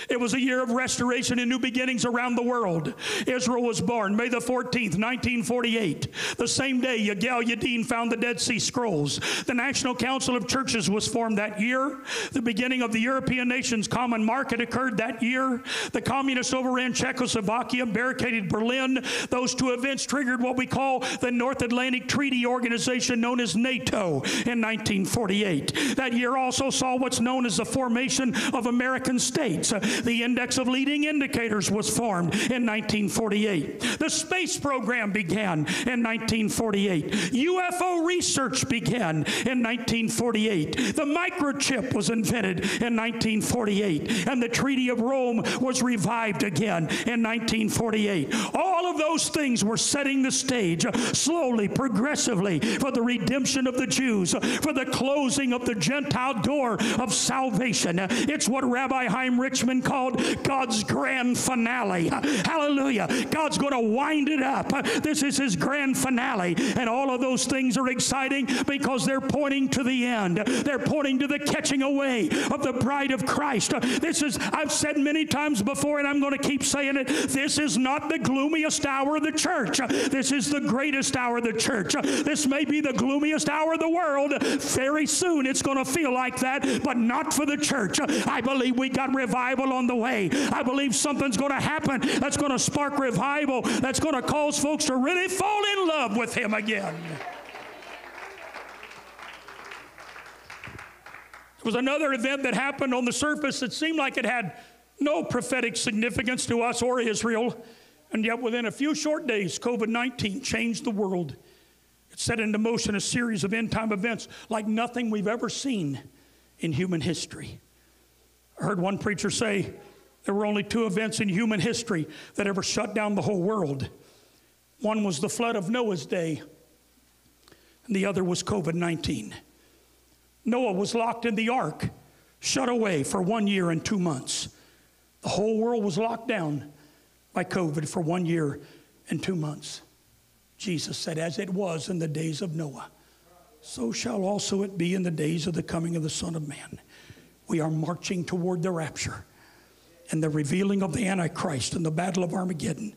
It was a year of restoration and new beginnings around the world. Israel was born May the 14th, 1948. The same day, Yigal Yadin found the Dead Sea Scrolls. The National Council of Churches was formed that year. The beginning of the European nations' common market occurred that year. The communists overran Czechoslovakia, barricaded Berlin. Those two events triggered what we call the North Atlantic Treaty Organization, known as NATO, in 1948. That year also saw what's known as the formation of American states. The Index of Leading Indicators was formed in 1948. The space program began in 1948. UFO research began in 1948. The microchip was invented in 1948. And the Treaty of Rome was revived again in 1948. All of those things were setting the stage slowly, progressively for the redemption of the Jews, for the closing of the Gentile door of salvation. It's what Rabbi Chaim Called God's grand finale. Hallelujah. God's going to wind it up. This is his grand finale. And all of those things are exciting because they're pointing to the end. They're pointing to the catching away of the bride of Christ. This is, I've said many times before, and I'm going to keep saying it. This is not the gloomiest hour of the church. This is the greatest hour of the church. This may be the gloomiest hour of the world. Very soon it's going to feel like that, but not for the church. I believe we got revival on the way. I believe something's going to happen that's going to spark revival, that's going to cause folks to really fall in love with Him again. There was another event that happened on the surface that seemed like it had no prophetic significance to us or Israel. And yet, within a few short days, COVID 19 changed the world. It set into motion a series of end time events like nothing we've ever seen in human history. I heard one preacher say there were only two events in human history that ever shut down the whole world. One was the flood of Noah's day, and the other was COVID 19. Noah was locked in the ark, shut away for one year and two months. The whole world was locked down by COVID for one year and two months. Jesus said, As it was in the days of Noah, so shall also it be in the days of the coming of the Son of Man. We are marching toward the rapture and the revealing of the Antichrist and the battle of Armageddon.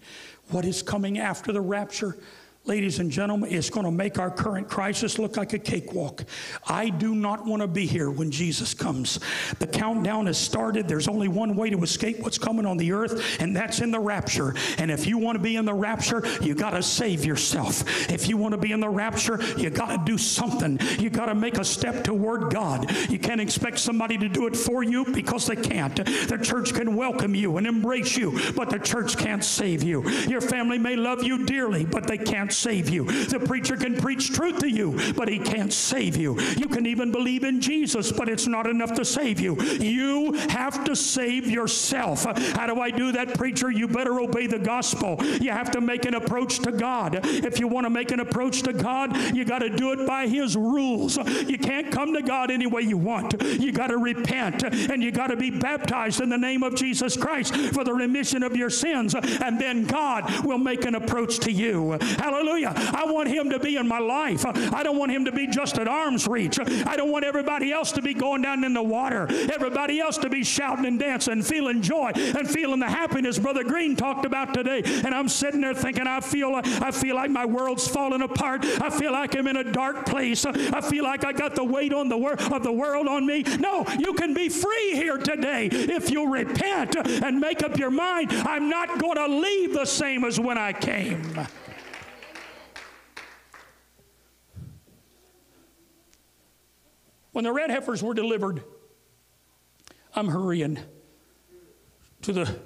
What is coming after the rapture? Ladies and gentlemen, it's going to make our current crisis look like a cakewalk. I do not want to be here when Jesus comes. The countdown has started. There's only one way to escape what's coming on the earth, and that's in the rapture. And if you want to be in the rapture, you got to save yourself. If you want to be in the rapture, you got to do something. You got to make a step toward God. You can't expect somebody to do it for you because they can't. The church can welcome you and embrace you, but the church can't save you. Your family may love you dearly, but they can't save you. The preacher can preach truth to you, but he can't save you. You can even believe in Jesus, but it's not enough to save you. You have to save yourself. How do I do that, preacher? You better obey the gospel. You have to make an approach to God. If you want to make an approach to God, you got to do it by his rules. You can't come to God any way you want. You got to repent and you got to be baptized in the name of Jesus Christ for the remission of your sins, and then God will make an approach to you. Hallelujah. Hallelujah. I want him to be in my life. I don't want him to be just at arm's reach. I don't want everybody else to be going down in the water. Everybody else to be shouting and dancing, feeling joy and feeling the happiness Brother Green talked about today. And I'm sitting there thinking, I feel, I feel like my world's falling apart. I feel like I'm in a dark place. I feel like I got the weight on the wor- of the world on me. No, you can be free here today if you repent and make up your mind. I'm not going to leave the same as when I came. When the red heifers were delivered, I'm hurrying to the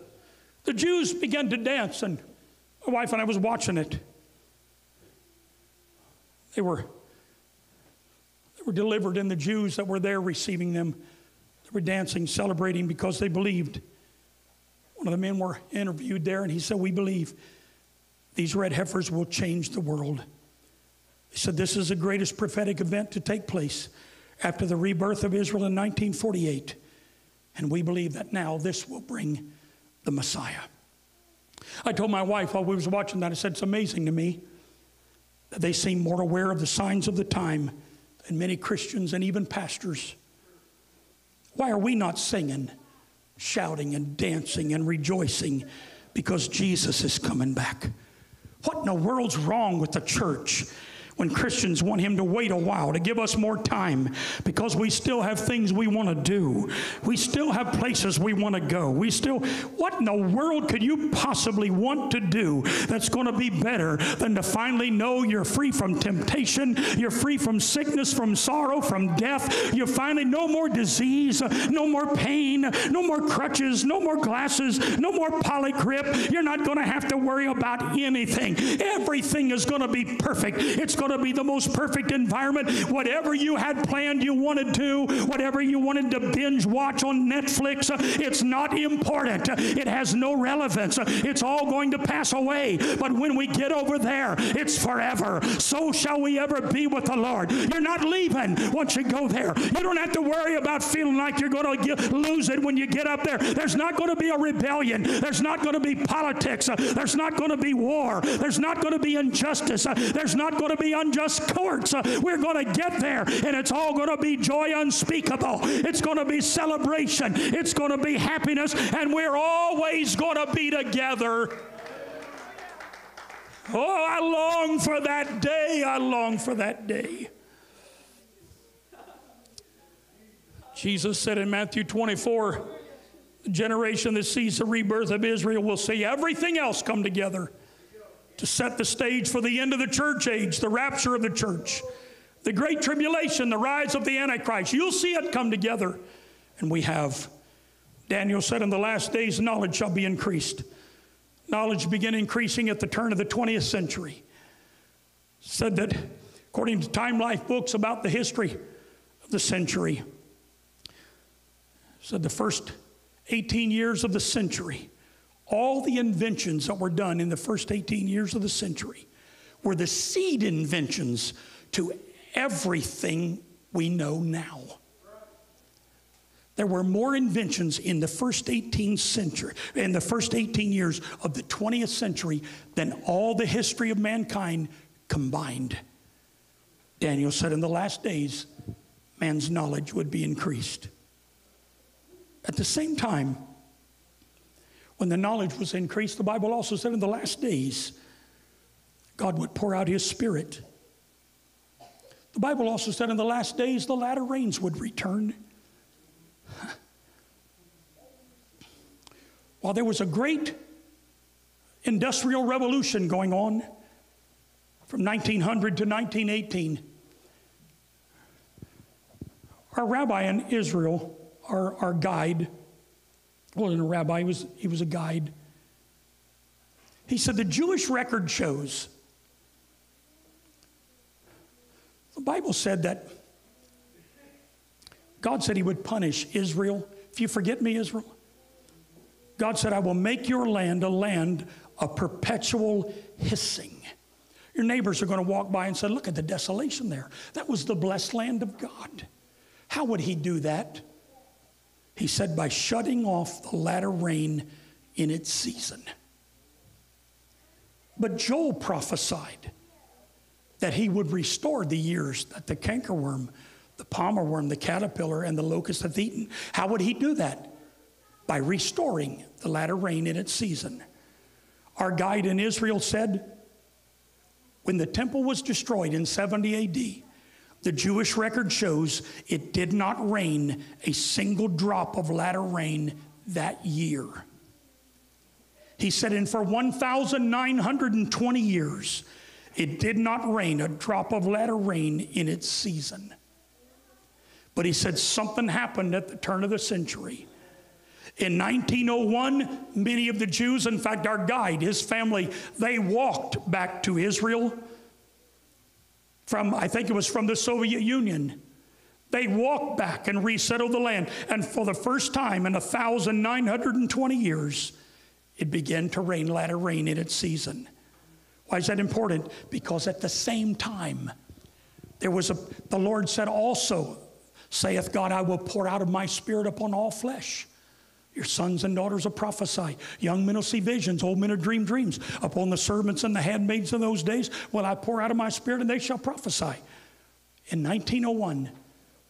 the Jews began to dance, and my wife and I was watching it. They were they were delivered, and the Jews that were there receiving them, they were dancing, celebrating because they believed. One of the men were interviewed there, and he said, "We believe these red heifers will change the world." He said, "This is the greatest prophetic event to take place." After the rebirth of Israel in 1948. And we believe that now this will bring the Messiah. I told my wife while we was watching that, I said, it's amazing to me that they seem more aware of the signs of the time than many Christians and even pastors. Why are we not singing, shouting, and dancing and rejoicing because Jesus is coming back? What in the world's wrong with the church? When Christians want Him to wait a while, to give us more time, because we still have things we want to do. We still have places we want to go. We still, what in the world could you possibly want to do that's going to be better than to finally know you're free from temptation, you're free from sickness, from sorrow, from death, you're finally no more disease, no more pain, no more crutches, no more glasses, no more PoliGrip. You're not going to have to worry about anything. Everything is going to be perfect. It's going going to be the most perfect environment. Whatever you had planned you wanted to, whatever you wanted to binge watch on Netflix, uh, it's not important. It has no relevance. It's all going to pass away. But when we get over there, it's forever. So shall we ever be with the Lord. You're not leaving once you go there. You don't have to worry about feeling like you're going to get, lose it when you get up there. There's not going to be a rebellion. There's not going to be politics. There's not going to be war. There's not going to be injustice. There's not going to be unjust courts. Uh, we're going to get there, and it's all going to be joy unspeakable. It's going to be celebration. It's going to be happiness, and we're always going to be together. Oh, I long for that day. I long for that day. Jesus said in Matthew 24, the generation that sees the rebirth of Israel will see everything else come together to set the stage for the end of the church age, the rapture of the church, the great tribulation, the rise of the Antichrist. You'll see it come together. And we have. Daniel said, In the last days, knowledge shall be increased. Knowledge began increasing at the turn of the 20th century. Said that, according to Time Life books about the history of the century, said the first 18 years of the century all the inventions that were done in the first 18 years of the century were the seed inventions to everything we know now. There were more inventions in the first 18 century, in the first 18 years of the 20th century than all the history of mankind combined. Daniel said in the last days, man's knowledge would be increased. At the same time, when the knowledge was increased, the Bible also said in the last days, God would pour out his spirit. The Bible also said in the last days the latter rains would return. While there was a great industrial revolution going on from 1900 to 1918, our rabbi in Israel, our, our guide, wasn't a rabbi, he was, he was a guide. He said the Jewish record shows, the Bible said that God said he would punish Israel. If you forget me, Israel, God said, I will make your land a land of perpetual hissing. Your neighbors are going to walk by and say, Look at the desolation there. That was the blessed land of God. How would he do that? He said, By shutting off the latter rain in its season. But Joel prophesied that he would restore the years that the cankerworm, the palmer worm, the caterpillar, and the locust have eaten. How would he do that? By restoring the latter rain in its season. Our guide in Israel said, when the temple was destroyed in 70 AD, the Jewish record shows it did not rain a single drop of latter rain that year. He said, and for 1,920 years, it did not rain a drop of latter rain in its season. But he said something happened at the turn of the century. In 1901, many of the Jews, in fact, our guide, his family, they walked back to Israel from, I think it was from the Soviet Union. They walked back and resettled the land. And for the first time in 1,920 years, it began to rain, latter rain in its season. Why is that important? Because at the same time, there was a, the Lord said also, saith God, I will pour out of my spirit upon all flesh. Your sons and daughters will prophesy. Young men will see visions. Old men will dream dreams. Upon the servants and the handmaids of those days will I pour out of my spirit and they shall prophesy. In 1901,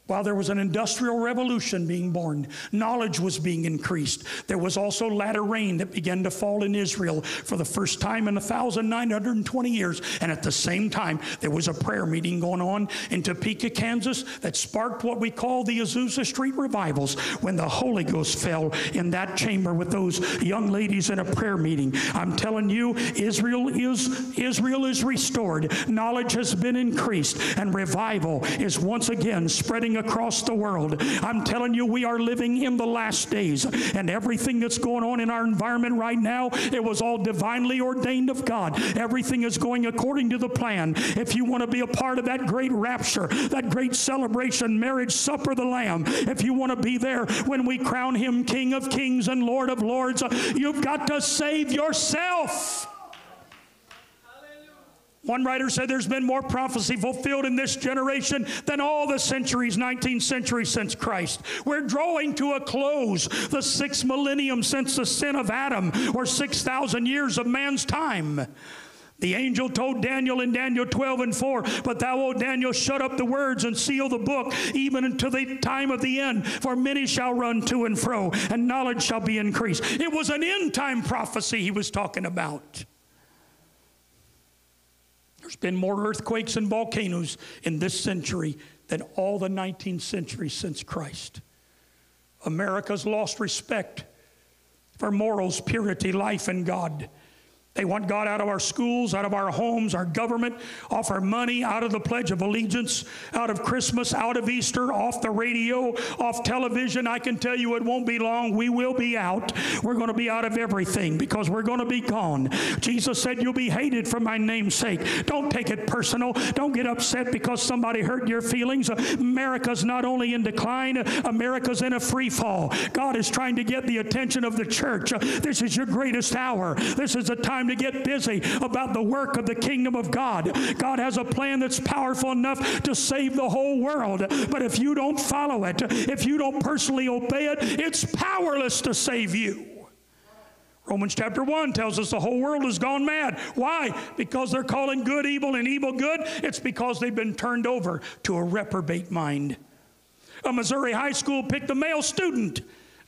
while there was an industrial revolution being born, knowledge was being increased. There was also latter rain that began to fall in Israel for the first time in 1,920 years. And at the same time, there was a prayer meeting going on in Topeka, Kansas that sparked what we call the Azusa Street revivals when the Holy Ghost fell in that chamber with those young ladies in a prayer meeting. I'm telling you, Israel is Israel is restored. Knowledge has been increased, and revival is once again spreading across the world. I'm telling you, we are living in the last days, and everything that's going on in our environment right now, it was all divinely ordained of God. Everything is going according to the plan. If you want to be a part of that great rapture, that great celebration, marriage supper of the Lamb, if you want to be there when we crown him King of Kings and Lord of Lords, you've got to save yourself. One writer said there's been more prophecy fulfilled in this generation than all the centuries, 19th century since Christ. We're drawing to a close the sixth millennium since the sin of Adam, or 6,000 years of man's time. The angel told Daniel in Daniel 12 and 4, But thou, O Daniel, shut up the words and seal the book, even until the time of the end, for many shall run to and fro, and knowledge shall be increased. It was an end time prophecy he was talking about. There's been more earthquakes and volcanoes in this century than all the 19th century since Christ. America's lost respect for morals, purity, life, and God. They want God out of our schools, out of our homes, our government, off our money, out of the Pledge of Allegiance, out of Christmas, out of Easter, off the radio, off television. I can tell you it won't be long. We will be out. We're going to be out of everything because we're going to be gone. Jesus said, You'll be hated for my name's sake. Don't take it personal. Don't get upset because somebody hurt your feelings. America's not only in decline, America's in a free fall. God is trying to get the attention of the church. This is your greatest hour. This is a time time to get busy about the work of the kingdom of God. God has a plan that's powerful enough to save the whole world. But if you don't follow it, if you don't personally obey it, it's powerless to save you. Romans chapter 1 tells us the whole world has gone mad. Why? Because they're calling good evil and evil good? It's because they've been turned over to a reprobate mind. A Missouri high school picked a male student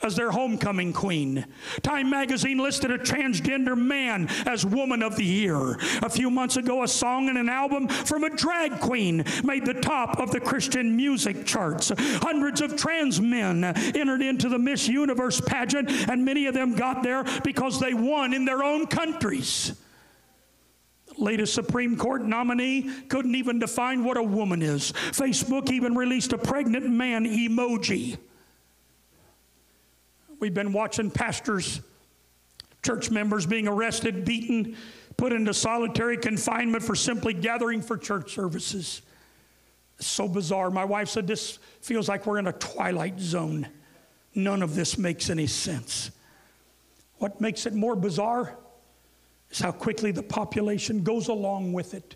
as their homecoming queen. Time magazine listed a transgender man as Woman of the Year. A few months ago, a song and an album from a drag queen made the top of the Christian music charts. Hundreds of trans men entered into the Miss Universe pageant, and many of them got there because they won in their own countries. Latest Supreme Court nominee couldn't even define what a woman is. Facebook even released a pregnant man emoji. We've been watching pastors, church members being arrested, beaten, put into solitary confinement for simply gathering for church services. It's so bizarre. My wife said this feels like we're in a twilight zone. None of this makes any sense. What makes it more bizarre is how quickly the population goes along with it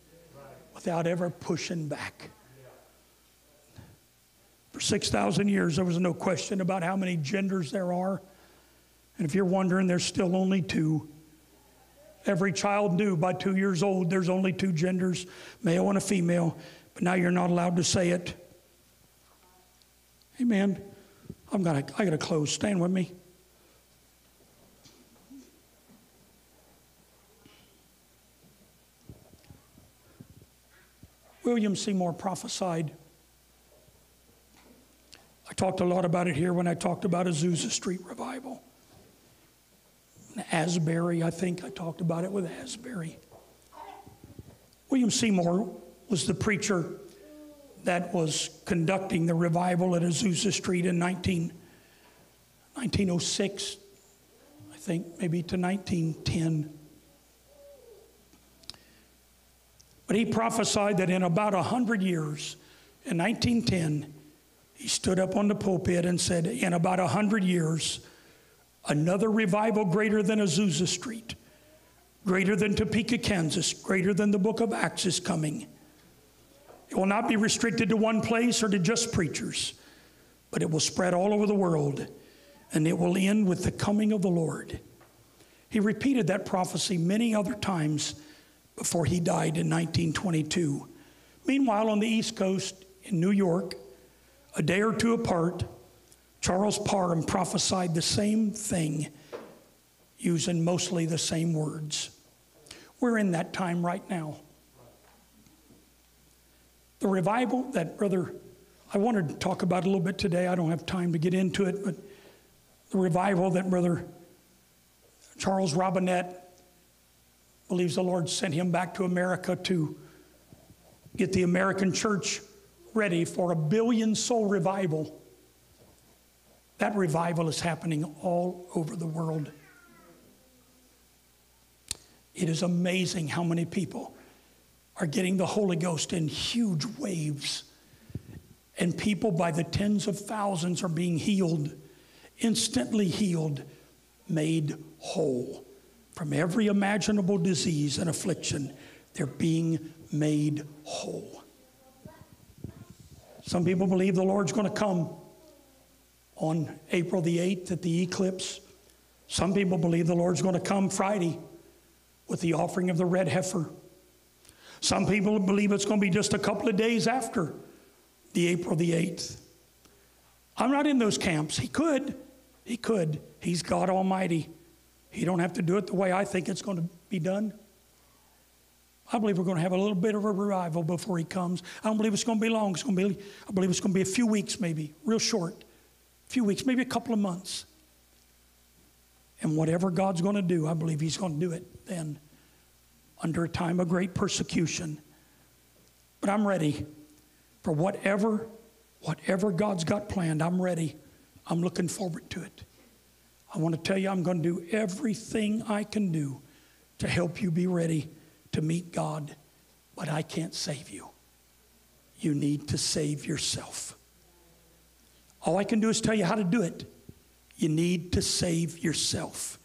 without ever pushing back. For 6,000 years, there was no question about how many genders there are. And if you're wondering, there's still only two. Every child knew by two years old there's only two genders, male and a female, but now you're not allowed to say it. Amen. I'm gonna, I gotta close. Stand with me. William Seymour prophesied I talked a lot about it here when I talked about Azusa Street revival. Asbury, I think I talked about it with Asbury. William Seymour was the preacher that was conducting the revival at Azusa Street in 19, 1906, I think, maybe to 1910. But he prophesied that in about 100 years, in 1910, he stood up on the pulpit and said, In about a hundred years, another revival greater than Azusa Street, greater than Topeka, Kansas, greater than the book of Acts is coming. It will not be restricted to one place or to just preachers, but it will spread all over the world, and it will end with the coming of the Lord. He repeated that prophecy many other times before he died in 1922. Meanwhile, on the East Coast in New York, a day or two apart, Charles Parham prophesied the same thing using mostly the same words. We're in that time right now. The revival that Brother, I wanted to talk about a little bit today. I don't have time to get into it, but the revival that Brother Charles Robinette believes the Lord sent him back to America to get the American church ready for a billion soul revival. That revival is happening all over the world. It is amazing how many people are getting the Holy Ghost in huge waves. And people by the tens of thousands are being healed, instantly healed, made whole from every imaginable disease and affliction. They're being made whole. Some people believe the Lord's going to come on April the 8th at the eclipse. Some people believe the Lord's going to come Friday with the offering of the red heifer. Some people believe it's going to be just a couple of days after the April the 8th. I'm not in those camps. He could. He could. He's God Almighty. He don't have to do it the way I think it's going to be done. I believe we're going to have a little bit of a revival before he comes. I don't believe it's going to be long. It's going to be, I believe it's going to be a few weeks, maybe, real short. A few weeks, maybe a couple of months. And whatever God's going to do, I believe he's going to do it then under a time of great persecution. But I'm ready for whatever, whatever God's got planned. I'm ready. I'm looking forward to it. I want to tell you, I'm going to do everything I can do to help you be ready to meet God, but I can't save you. You need to save yourself. All I can do is tell you how to do it. You need to save yourself.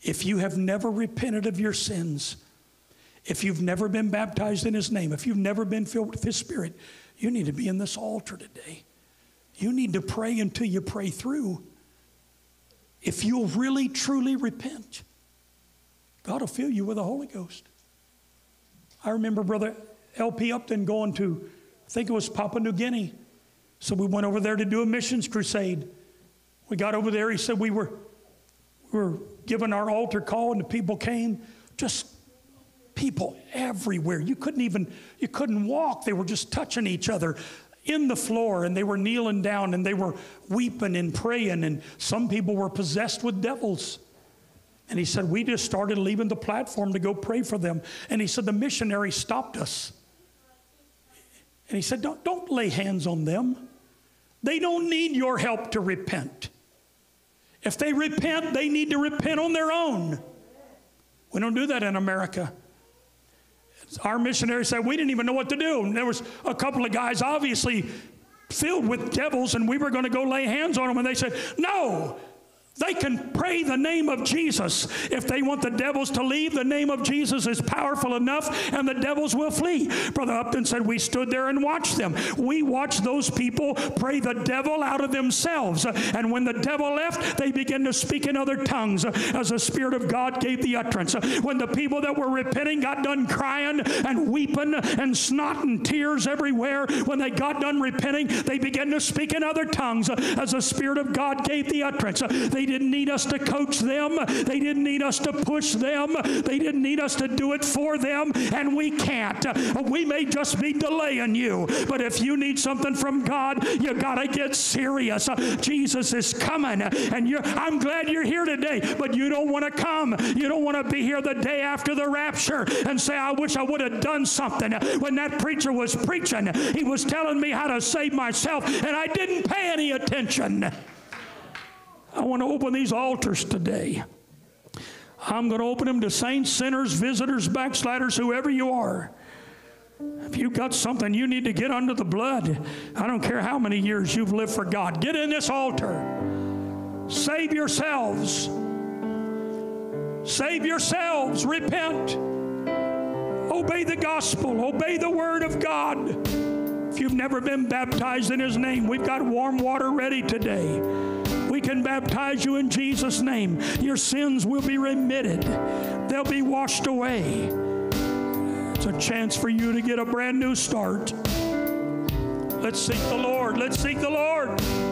If you have never repented of your sins, if you've never been baptized in His name, if you've never been filled with His Spirit, you need to be in this altar today. You need to pray until you pray through. If you'll really, truly repent, God will fill you with the Holy Ghost. I remember Brother L.P. Upton going to, I think it was Papua New Guinea. So we went over there to do a missions crusade. We got over there, he said we were, we were given our altar call and the people came. Just people everywhere. You couldn't even, you couldn't walk. They were just touching each other in the floor and they were kneeling down and they were weeping and praying and some people were possessed with devils. And he said, We just started leaving the platform to go pray for them. And he said, The missionary stopped us. And he said, Don't, don't lay hands on them. They don't need your help to repent. If they repent, they need to repent on their own. We don't do that in America. Our missionary said we didn't even know what to do. And there was a couple of guys obviously filled with devils, and we were going to go lay hands on them. And they said, No, they can pray the name of Jesus. If they want the devils to leave, the name of Jesus is powerful enough and the devils will flee. Brother Upton said, We stood there and watched them. We watched those people pray the devil out of themselves. And when the devil left, they began to speak in other tongues as the Spirit of God gave the utterance. When the people that were repenting got done crying and weeping and snot and tears everywhere, when they got done repenting, they began to speak in other tongues as the Spirit of God gave the utterance. They didn't need us to coach them. They didn't need us to push them. They didn't need us to do it for them, and we can't. We may just be delaying you, but if you need something from God, you got to get serious. Jesus is coming, and I'm glad you're here today, but you don't want to come. You don't want to be here the day after the rapture and say, I wish I would have done something. When that preacher was preaching, he was telling me how to save myself, and I didn't pay any attention. I want to open these altars today. I'm going to open them to saints, sinners, visitors, backsliders, whoever you are. If you've got something you need to get under the blood, I don't care how many years you've lived for God, get in this altar. Save yourselves. Save yourselves. Repent. Obey the gospel. Obey the word of God. If you've never been baptized in His name, we've got warm water ready today. We can baptize you in Jesus' name. Your sins will be remitted, they'll be washed away. It's a chance for you to get a brand new start. Let's seek the Lord. Let's seek the Lord.